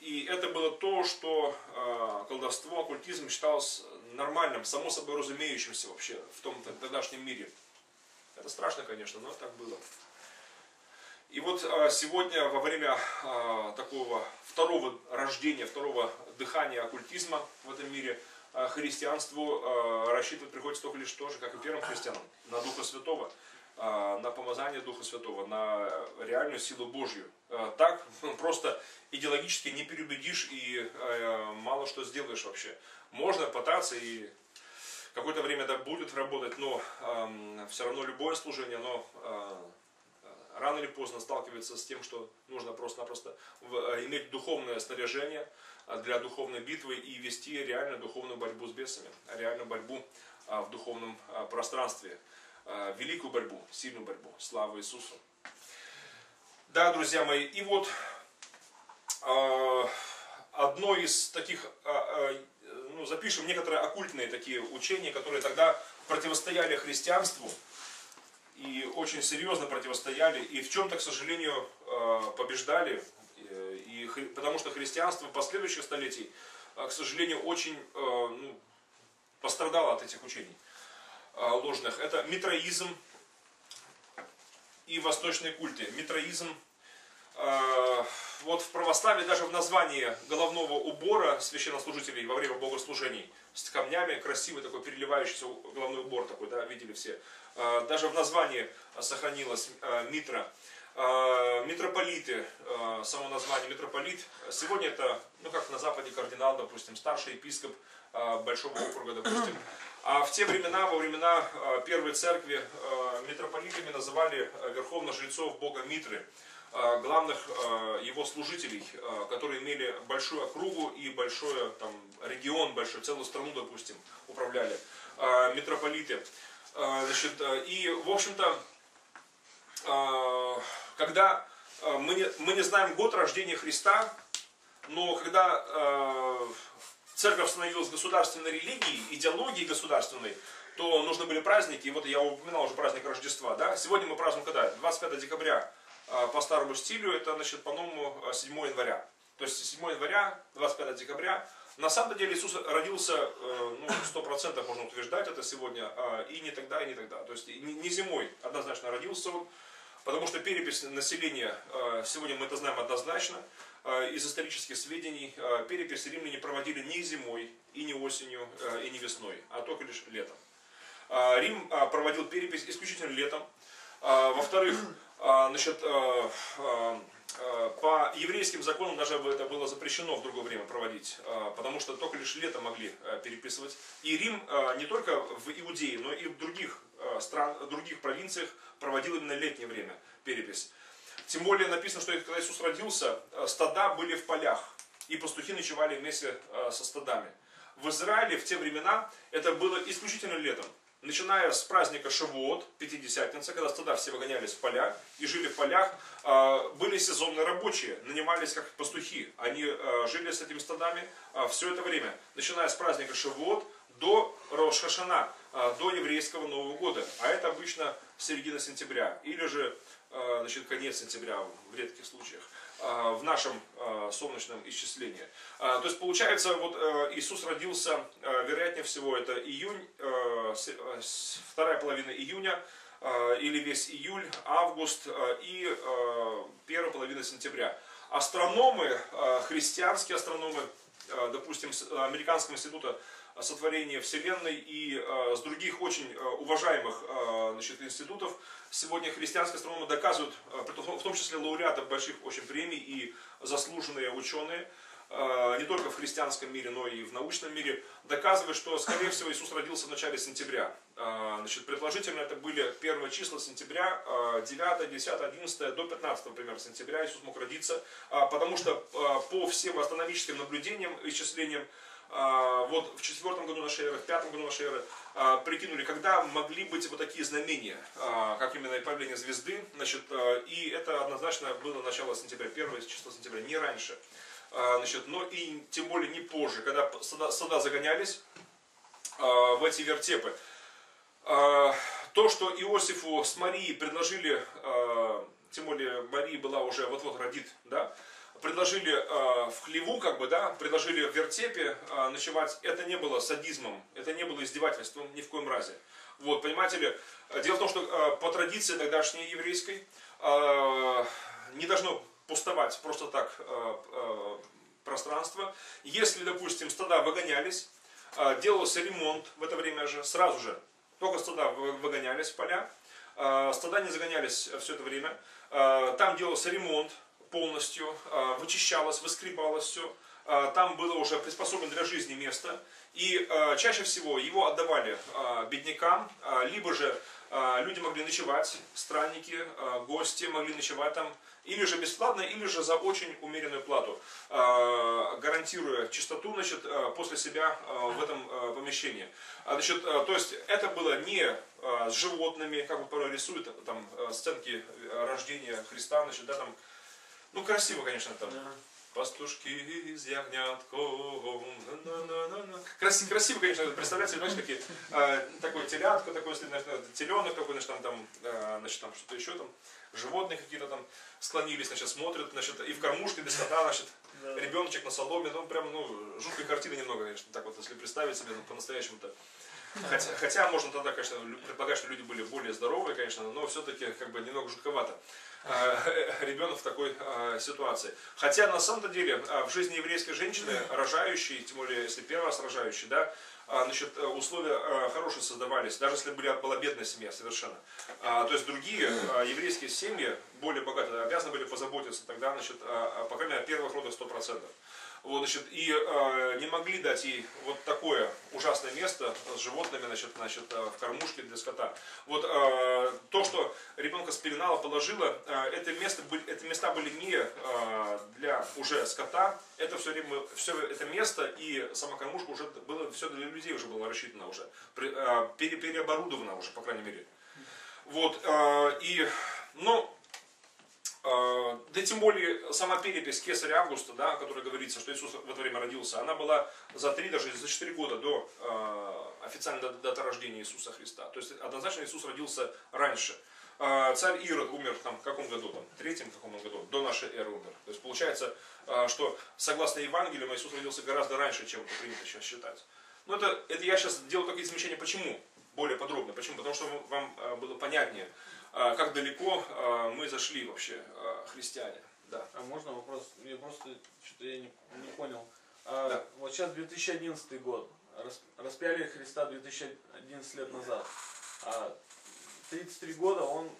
И это было то, что колдовство, оккультизм считалось нормальным, само собой разумеющимся вообще в том тогдашнем мире. Это страшно, конечно, но так было. И вот сегодня во время такого второго рождения, второго дыхания оккультизма в этом мире – христианству а, рассчитывать приходится только лишь тоже, как и первым христианам, на Духа Святого, а, на помазание Духа Святого, на реальную силу Божью. Так просто идеологически не переубедишь и мало что сделаешь вообще. Можно пытаться и какое-то время это будет работать, но все равно любое служение, оно рано или поздно сталкивается с тем, что нужно просто-напросто иметь духовное снаряжение, для духовной битвы и вести реально духовную борьбу с бесами, реальную борьбу а, в духовном а, пространстве, а, великую борьбу, сильную борьбу. Слава Иисусу! Да, друзья мои, и вот одно из таких, ну, запишем некоторые оккультные такие учения, которые тогда противостояли христианству, и очень серьезно противостояли, и в чем-то, к сожалению, побеждали и, потому что христианство последующих столетий, а, к сожалению, очень э, ну, пострадало от этих учений а, ложных. Это митроизм и восточные культы. Митроизм, а, вот в православии даже в названии головного убора священнослужителей во время богослужений с камнями, красивый такой переливающийся головной убор такой, да, видели все. Даже в названии сохранилась митра. Э, митрополиты, э, само название митрополит, сегодня это, ну как на Западе кардинал, допустим, старший епископ э, большого округа, допустим. А в те времена, во времена первой церкви, митрополитами называли верховных жрецов бога Митры, главных его служителей, которые имели большую округу и большой там, регион, большой, целую страну, допустим, управляли. Митрополиты. Значит, и, в общем-то, когда э, мы не, мы не знаем год рождения Христа, но когда э, церковь становилась государственной религией, идеологией государственной, то нужны были праздники. И вот я упоминал уже праздник Рождества. Да? Сегодня мы празднуем когда? 25 декабря э, по старому стилю, это значит по-новому 7 января. То есть 7 января, 25 декабря. На самом деле Иисус родился, ну, 100% можно утверждать это сегодня, и не тогда, и не тогда. То есть не зимой однозначно родился он, Потому что перепись населения, э, сегодня мы это знаем однозначно, э, из исторических сведений, э, перепись римляне проводили не зимой, и не осенью, и не весной, а только лишь летом. Рим проводил перепись исключительно летом. Во-вторых, значит, по еврейским законам даже это было запрещено в другое время проводить, потому что только лишь летом могли переписывать. И Рим не только в Иудее, но и в других стран, других провинциях проводил именно летнее время перепись. Тем более написано, что когда Иисус родился, э, стада были в полях, и пастухи ночевали вместе э, со стадами. В Израиле в те времена это было исключительно летом. Начиная с праздника Шавуот, Пятидесятница, когда стада все выгонялись в поля и жили в полях, э, были сезонные рабочие, нанимались как пастухи. Они жили с этими стадами все это время. Начиная с праздника Шавуот до Рошхашана, до еврейского Нового года. А это обычно середина сентября, или же э, значит, конец сентября в редких случаях э, в нашем э, солнечном исчислении. То есть получается, вот Иисус родился, вероятнее всего, это июнь, вторая половина июня, или весь июль, август и первая половина сентября. Астрономы, христианские астрономы, допустим, Американского института сотворения Вселенной и э, с других очень э, уважаемых э, значит, институтов. Сегодня христианские астрономы доказывают, в том числе лауреаты больших очень премий и заслуженные ученые, не только в христианском мире, но и в научном мире, доказывают, что, скорее всего, Иисус родился в начале сентября. Значит, предположительно, это были первые числа сентября, 9, 10, 11 до 15, например, сентября Иисус мог родиться, потому что по всем астрономическим наблюдениям, исчислениям, вот в четвертом году нашей эры, в пятом году нашей эры а, прикинули, когда могли быть вот такие знамения, а, как именно появление звезды, значит, и это однозначно было начало сентября, первое число сентября, не раньше, значит, но и тем более не позже, когда сада, сада загонялись в эти вертепы. То, что Иосифу с Марией предложили, тем более Мария была уже вот-вот родит, да, предложили э, в хлеву, как бы, да, предложили в вертепе э, ночевать, это не было садизмом, это не было издевательством ни в коем разе. Вот, понимаете ли, дело в том, что э, по традиции тогдашней еврейской э, не должно пустовать просто так э, э, пространство. Если, допустим, стада выгонялись, э, делался ремонт в это время же, сразу же, только стада выгонялись в поля, э, стада не загонялись все это время, э, там делался ремонт, полностью, а, вычищалось, выскребалось все. А, там было уже приспособлено для жизни место. И а, чаще всего его отдавали беднякам, либо же люди могли ночевать, странники, гости могли ночевать там, или же бесплатно, или же за очень умеренную плату, гарантируя чистоту значит, после себя в этом помещении. Значит, то есть это было не с животными, как бы порой рисуют там сценки рождения Христа, значит, да, там ну, красиво, конечно, там. Да. Пастушки из ягнятком. Красиво, красиво, конечно, представляете, знаешь, какие, э, такой телятка, такой, значит, теленок такой, значит, там, там, э, значит, там что-то еще там, животные какие-то там склонились, значит, смотрят, значит, и в кормушке без кота, значит, да. ребеночек на соломе, ну, прям, ну, жуткая картина немного, конечно, так вот, если представить себе, ну, по-настоящему-то. Хотя, хотя можно тогда, конечно, предполагать, что люди были более здоровые, конечно, но все-таки как бы немного жутковато. Э, ребенок в такой э, ситуации. Хотя на самом деле э, в жизни еврейской женщины, рожающей, тем более если первый раз рожающей, да, значит, э, условия хорошие создавались, даже если были, была бедная семья совершенно. То есть другие еврейские семьи, более богатые, обязаны были позаботиться тогда, значит, по крайней мере, о первых родах 100%. Вот, значит, и э, не могли дать ей вот такое ужасное место с животными значит, значит, э, в кормушке для скота. Вот э, то, что ребенка спеленала, положила, э, это, место, это места были не э, для уже скота, это все время, все это место и сама кормушка уже было, все для людей уже было рассчитано уже, э, пере, переоборудовано уже, по крайней мере. Вот, э, и, ну, а, да тем более сама перепись Кесаря Августа, да, о которой говорится, что Иисус в это время родился, она была за три, даже за четыре года до э, официальной даты рождения Иисуса Христа. То есть однозначно Иисус родился раньше. Э, царь Ирод умер там, в каком году? Там, третьем каком году? До нашей эры умер. То есть получается, э, что согласно Евангелию Иисус родился гораздо раньше, чем это принято сейчас считать. Но это, это я сейчас делаю такие замечания. Почему? Более подробно. Почему? Потому что вам было понятнее как далеко а, мы зашли вообще, а, христиане. Да. А можно вопрос? Я просто что-то я не, не понял. А, да. Вот сейчас 2011 год. Распяли Христа 2011 лет назад. А 33 года он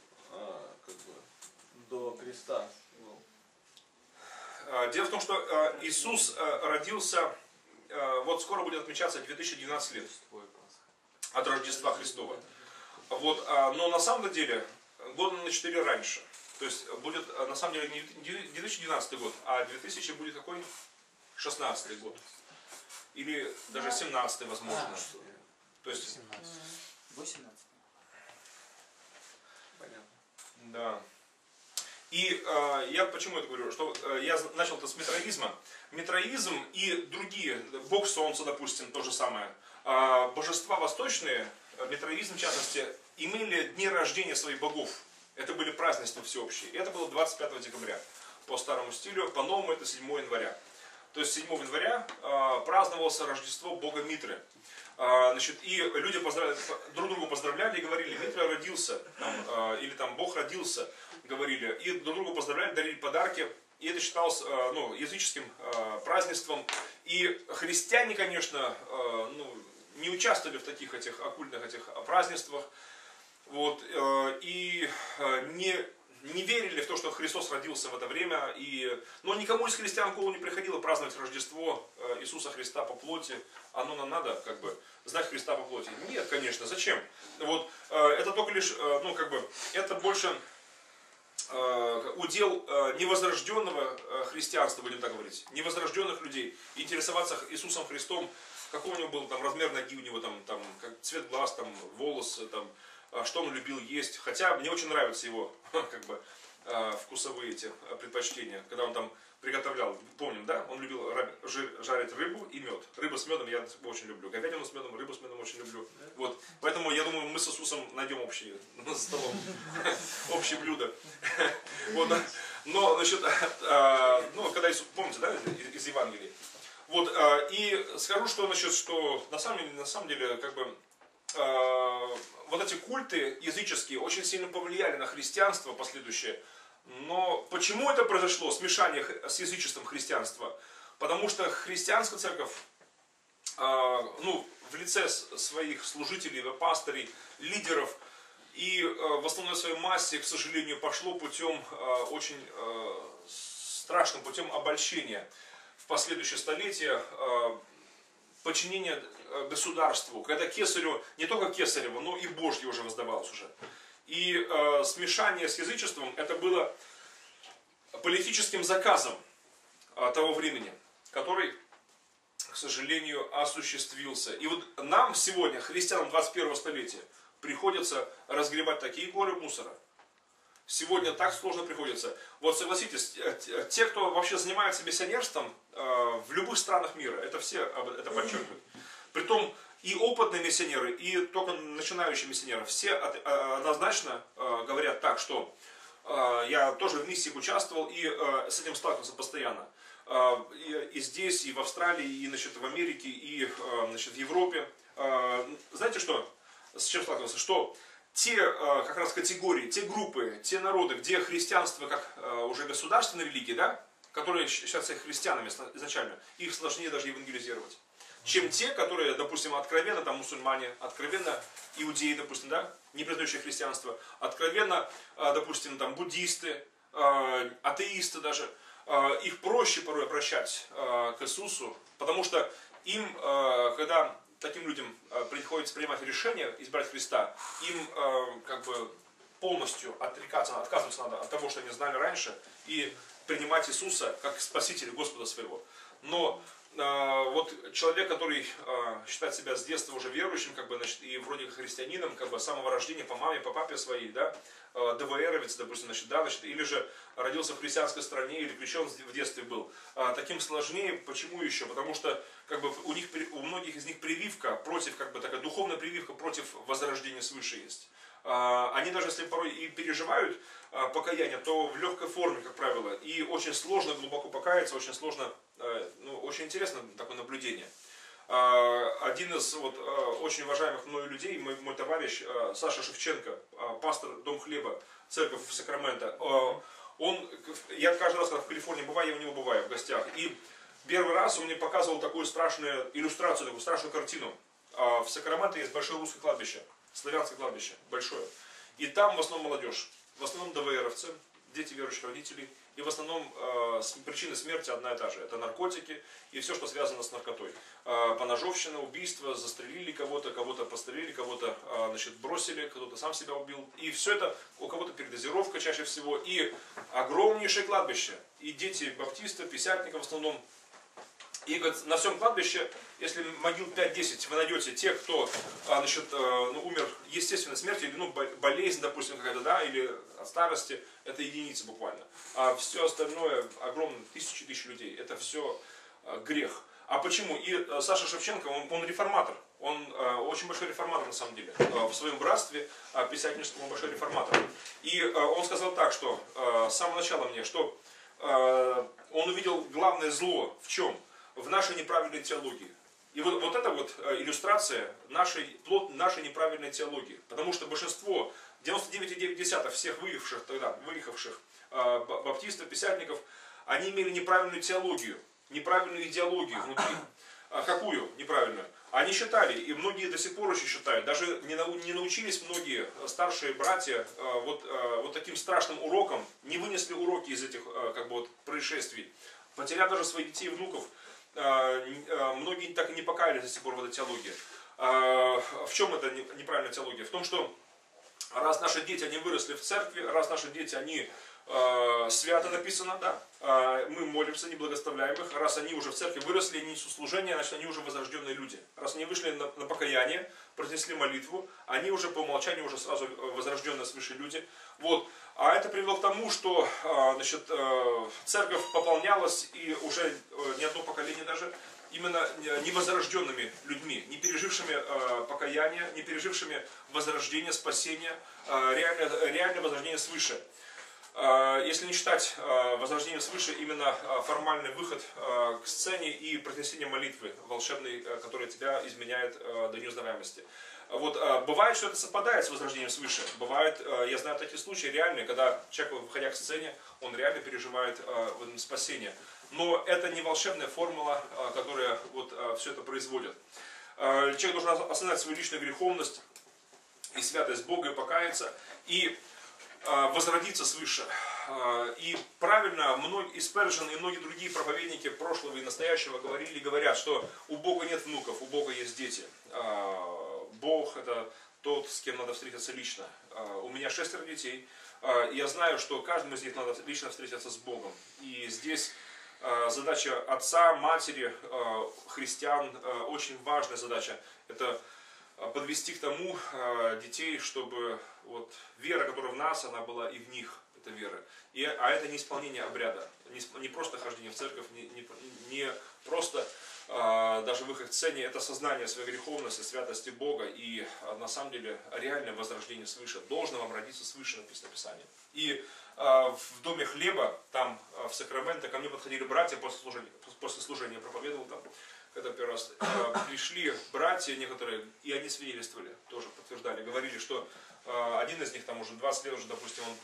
как бы до креста был. Дело в том, что Иисус родился, вот скоро будет отмечаться 2012 лет от Рождества Христова. Вот, но на самом деле года на 4 раньше. То есть будет э, на самом деле не 2012 год, а 2000 будет какой? 16 год. Или даже 17 возможно. А, То есть... 17. 18. Понятно. Да. И э, я почему это говорю? Что э, я начал это с метроизма. Метроизм и другие, Бог Солнца, допустим, то же самое. Э, божества восточные, э, метроизм в частности, имели дни рождения своих богов. Это были празднества всеобщие. Это было 25 декабря. По старому стилю, по-новому это 7 января. То есть 7 января э, праздновалось Рождество Бога Митры. Э, значит, и люди друг друга поздравляли и говорили, Митра родился, там, э, или там Бог родился, говорили. И друг друга поздравляли, дарили подарки. И это считалось э, ну, языческим э, празднеством. И христиане, конечно, э, ну, не участвовали в таких этих оккультных этих празднествах. Вот, э, и э, не, не верили в то, что Христос родился в это время. И, но никому из христиан в голову не приходило праздновать Рождество э, Иисуса Христа по плоти. Оно нам надо, как бы, знать Христа по плоти. Нет, конечно, зачем? Вот, это только лишь, ну, как бы, это больше удел невозрожденного христианства, будем так говорить, невозрожденных людей, интересоваться Иисусом Христом, какой у него был там размер ноги, у него там, там как цвет глаз, там волосы, там что он любил есть. Хотя мне очень нравятся его как бы, а, вкусовые эти а, предпочтения, когда он там приготовлял, помним, да, он любил жарить рыбу и мед. Рыба с медом я очень люблю, говядину с медом, рыбу с медом очень люблю. Вот. Поэтому я думаю, мы с Иисусом найдем общие за столом, общее блюдо. Вот. Но, значит, ну, когда, помните, да, из Евангелия. Вот, и скажу, что, значит, что на самом деле, на самом деле, как бы, Э, вот эти культы языческие очень сильно повлияли на христианство последующее. Но почему это произошло, смешание с язычеством христианства? Потому что христианская церковь, э, ну, в лице своих служителей, пастырей, лидеров, и э, в основной своей массе, к сожалению, пошло путем очень страшным путем обольщения в последующее столетие подчинения Э, государству, когда кесарю, не только кесареву, но и Божье уже воздавалось уже. И э, смешание с язычеством это было политическим заказом э, того времени, который, к сожалению, осуществился. И вот нам сегодня, христианам 21 столетия, приходится разгребать такие горы мусора. Сегодня так сложно приходится. Вот согласитесь, э, те, кто вообще занимается миссионерством э, в любых странах мира, это все это подчеркивают. Притом и опытные миссионеры, и только начинающие миссионеры, все однозначно говорят так, что я тоже в миссиях участвовал и с этим сталкивался постоянно. И здесь, и в Австралии, и значит, в Америке, и значит, в Европе. Знаете что? С чем сталкивался? Что те как раз категории, те группы, те народы, где христианство как уже государственная религия, да, которые считаются христианами изначально, их сложнее даже евангелизировать. чем те, которые, допустим, откровенно там мусульмане, откровенно иудеи, допустим, да, не признающие христианство, откровенно, допустим, там буддисты, атеисты даже, их проще порой обращать к Иисусу, потому что им, когда таким людям приходится принимать решение избрать Христа, им как бы полностью отрекаться, отказываться надо от того, что они знали раньше, и принимать Иисуса как Спасителя Господа своего. Но э, вот человек, который э, считает себя с детства уже верующим, как бы, значит, и вроде христианином, как бы с самого рождения по маме, по папе своей, да, э, ДВРовец, допустим, значит, да, значит, или же родился в христианской стране, или крещен в детстве был. Таким сложнее, почему еще? Потому что как бы у них, у многих из них прививка против, как бы такая духовная прививка против возрождения свыше есть. А, они даже если порой и переживают а, покаяние, то в легкой форме, как правило. И очень сложно глубоко покаяться, очень сложно, а, очень интересно такое наблюдение. Один из вот, очень уважаемых мною людей, мой, мой товарищ Саша Шевченко, пастор Дом Хлеба, церковь в Сакраменто, он, я каждый раз, когда в Калифорнии бываю, я у него бываю в гостях, и первый раз он мне показывал такую страшную иллюстрацию, такую страшную картину. В Сакраменто есть большое русское кладбище славянское кладбище, большое. И там в основном молодежь, в основном ДВРовцы, дети верующих родителей, и в основном э, причина смерти одна и та же. Это наркотики и все, что связано с наркотой. Э, поножовщина, убийство, застрелили кого-то, кого-то пострелили, кого-то э, значит, бросили, кто-то сам себя убил. И все это, у кого-то передозировка чаще всего. И огромнейшее кладбище. И дети баптисты, писятников в основном и говорит, на всем кладбище, если могил 5-10, вы найдете тех, кто а, значит, а, ну, умер естественной смертью, или ну, болезнь, допустим, какая-то, да, или от старости, это единицы буквально. А все остальное, огромное, тысячи тысяч людей, это все а, грех. А почему? И а, Саша Шевченко, он, он реформатор. Он очень большой реформатор на самом деле. В своем братстве а, писательском он большой реформатор. И он сказал так, что с самого начала мне, что он увидел главное зло в чем? В нашей неправильной теологии. И вот, вот это вот э, иллюстрация нашей, плод нашей неправильной теологии. Потому что большинство, 99,9 всех выехавших тогда, выехавших э, баптистов, писятников, они имели неправильную теологию, неправильную идеологию внутри. А какую неправильную? Они считали, и многие до сих пор еще считают, даже не, нау, не научились многие старшие братья э, вот, вот таким страшным уроком, не вынесли уроки из этих как бы вот происшествий, потеряв даже своих детей и внуков, многие так и не покаялись до сих пор в этой теологии. А, в чем это неправильная теология? В том, что раз наши дети, они выросли в церкви, раз наши дети, они свято написано, да, мы молимся, не благословляем их, раз они уже в церкви выросли, они несут служение, значит, они уже возрожденные люди. Раз они вышли на, на покаяние, произнесли молитву, они уже по умолчанию уже сразу возрожденные свыше люди. Вот. А это привело к тому, что а, значит, э, церковь пополнялась и уже э, не одно поколение даже именно невозрожденными людьми, не пережившими э, покаяние, не пережившими возрождение, спасение, реальное, реальное возрождение свыше. Если не считать возрождение свыше, именно формальный выход к сцене и произнесение молитвы волшебной, которая тебя изменяет до неузнаваемости. Вот, бывает, что это совпадает с возрождением свыше. Бывает, я знаю такие случаи реальные, когда человек, выходя к сцене, он реально переживает спасение. Но это не волшебная формула, которая вот все это производит. Человек должен осознать свою личную греховность и святость Бога и покаяться, и возродиться свыше. И правильно и Спержин, и многие другие проповедники прошлого и настоящего говорили, говорят, что у Бога нет внуков, у Бога есть дети Бог это тот, с кем надо встретиться лично. А, у меня шестеро детей. А, я знаю, что каждому из них надо лично встретиться с Богом. И здесь а, задача отца, матери, христиан, очень важная задача. Это подвести к тому детей, чтобы вот вера, которая в нас, она была и в них, эта вера. И, а это не исполнение обряда, не, не просто хождение в церковь, не, не, не просто а, даже в их цене, это сознание своей греховности, святости Бога и на самом деле реальное возрождение свыше. Должно вам родиться свыше, написано в Писании. И а, в доме хлеба, там в Сакраменто, ко мне подходили братья после служения, после служения проповедовал там, когда первый раз пришли братья некоторые, и они свидетельствовали, тоже подтверждали, говорили, что один из них там уже 20 лет уже, допустим, он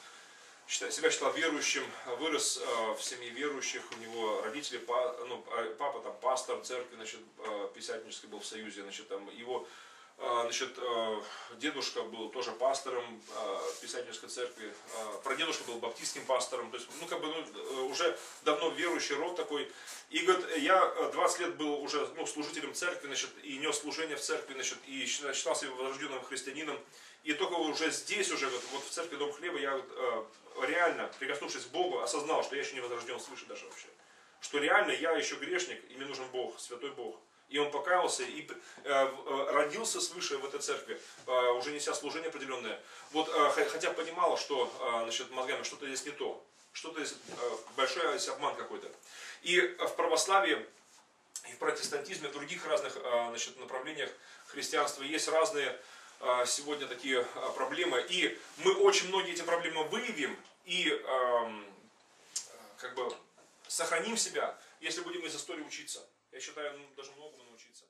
себя считал верующим, вырос в семье верующих, у него родители, ну, папа там пастор церкви, значит, писательнической был в Союзе, значит, там его значит, а, дедушка был тоже пастором а, писательской церкви, прадедушка был баптистским пастором, то есть, ну, как бы, ну, уже давно верующий род такой. И, говорит, я 20 лет был уже, ну, служителем церкви, значит, и нес служение в церкви, значит, и считал себя возрожденным христианином. И только уже здесь, уже вот, вот в церкви Дом Хлеба, я реально, прикоснувшись к Богу, осознал, что я еще не возрожден свыше даже вообще. Что реально я еще грешник, и мне нужен Бог, святой Бог. И он покаялся и э, э, родился свыше в этой церкви, э, уже неся служение определенное. Вот, хотя понимал, что значит, мозгами что-то здесь не то, что-то здесь большой обман какой-то. И в православии, и в протестантизме, в других разных значит, направлениях христианства есть разные сегодня такие проблемы. И мы очень многие эти проблемы выявим и эм, как бы сохраним себя, если будем из истории учиться. Я считаю, ну, даже многому научиться.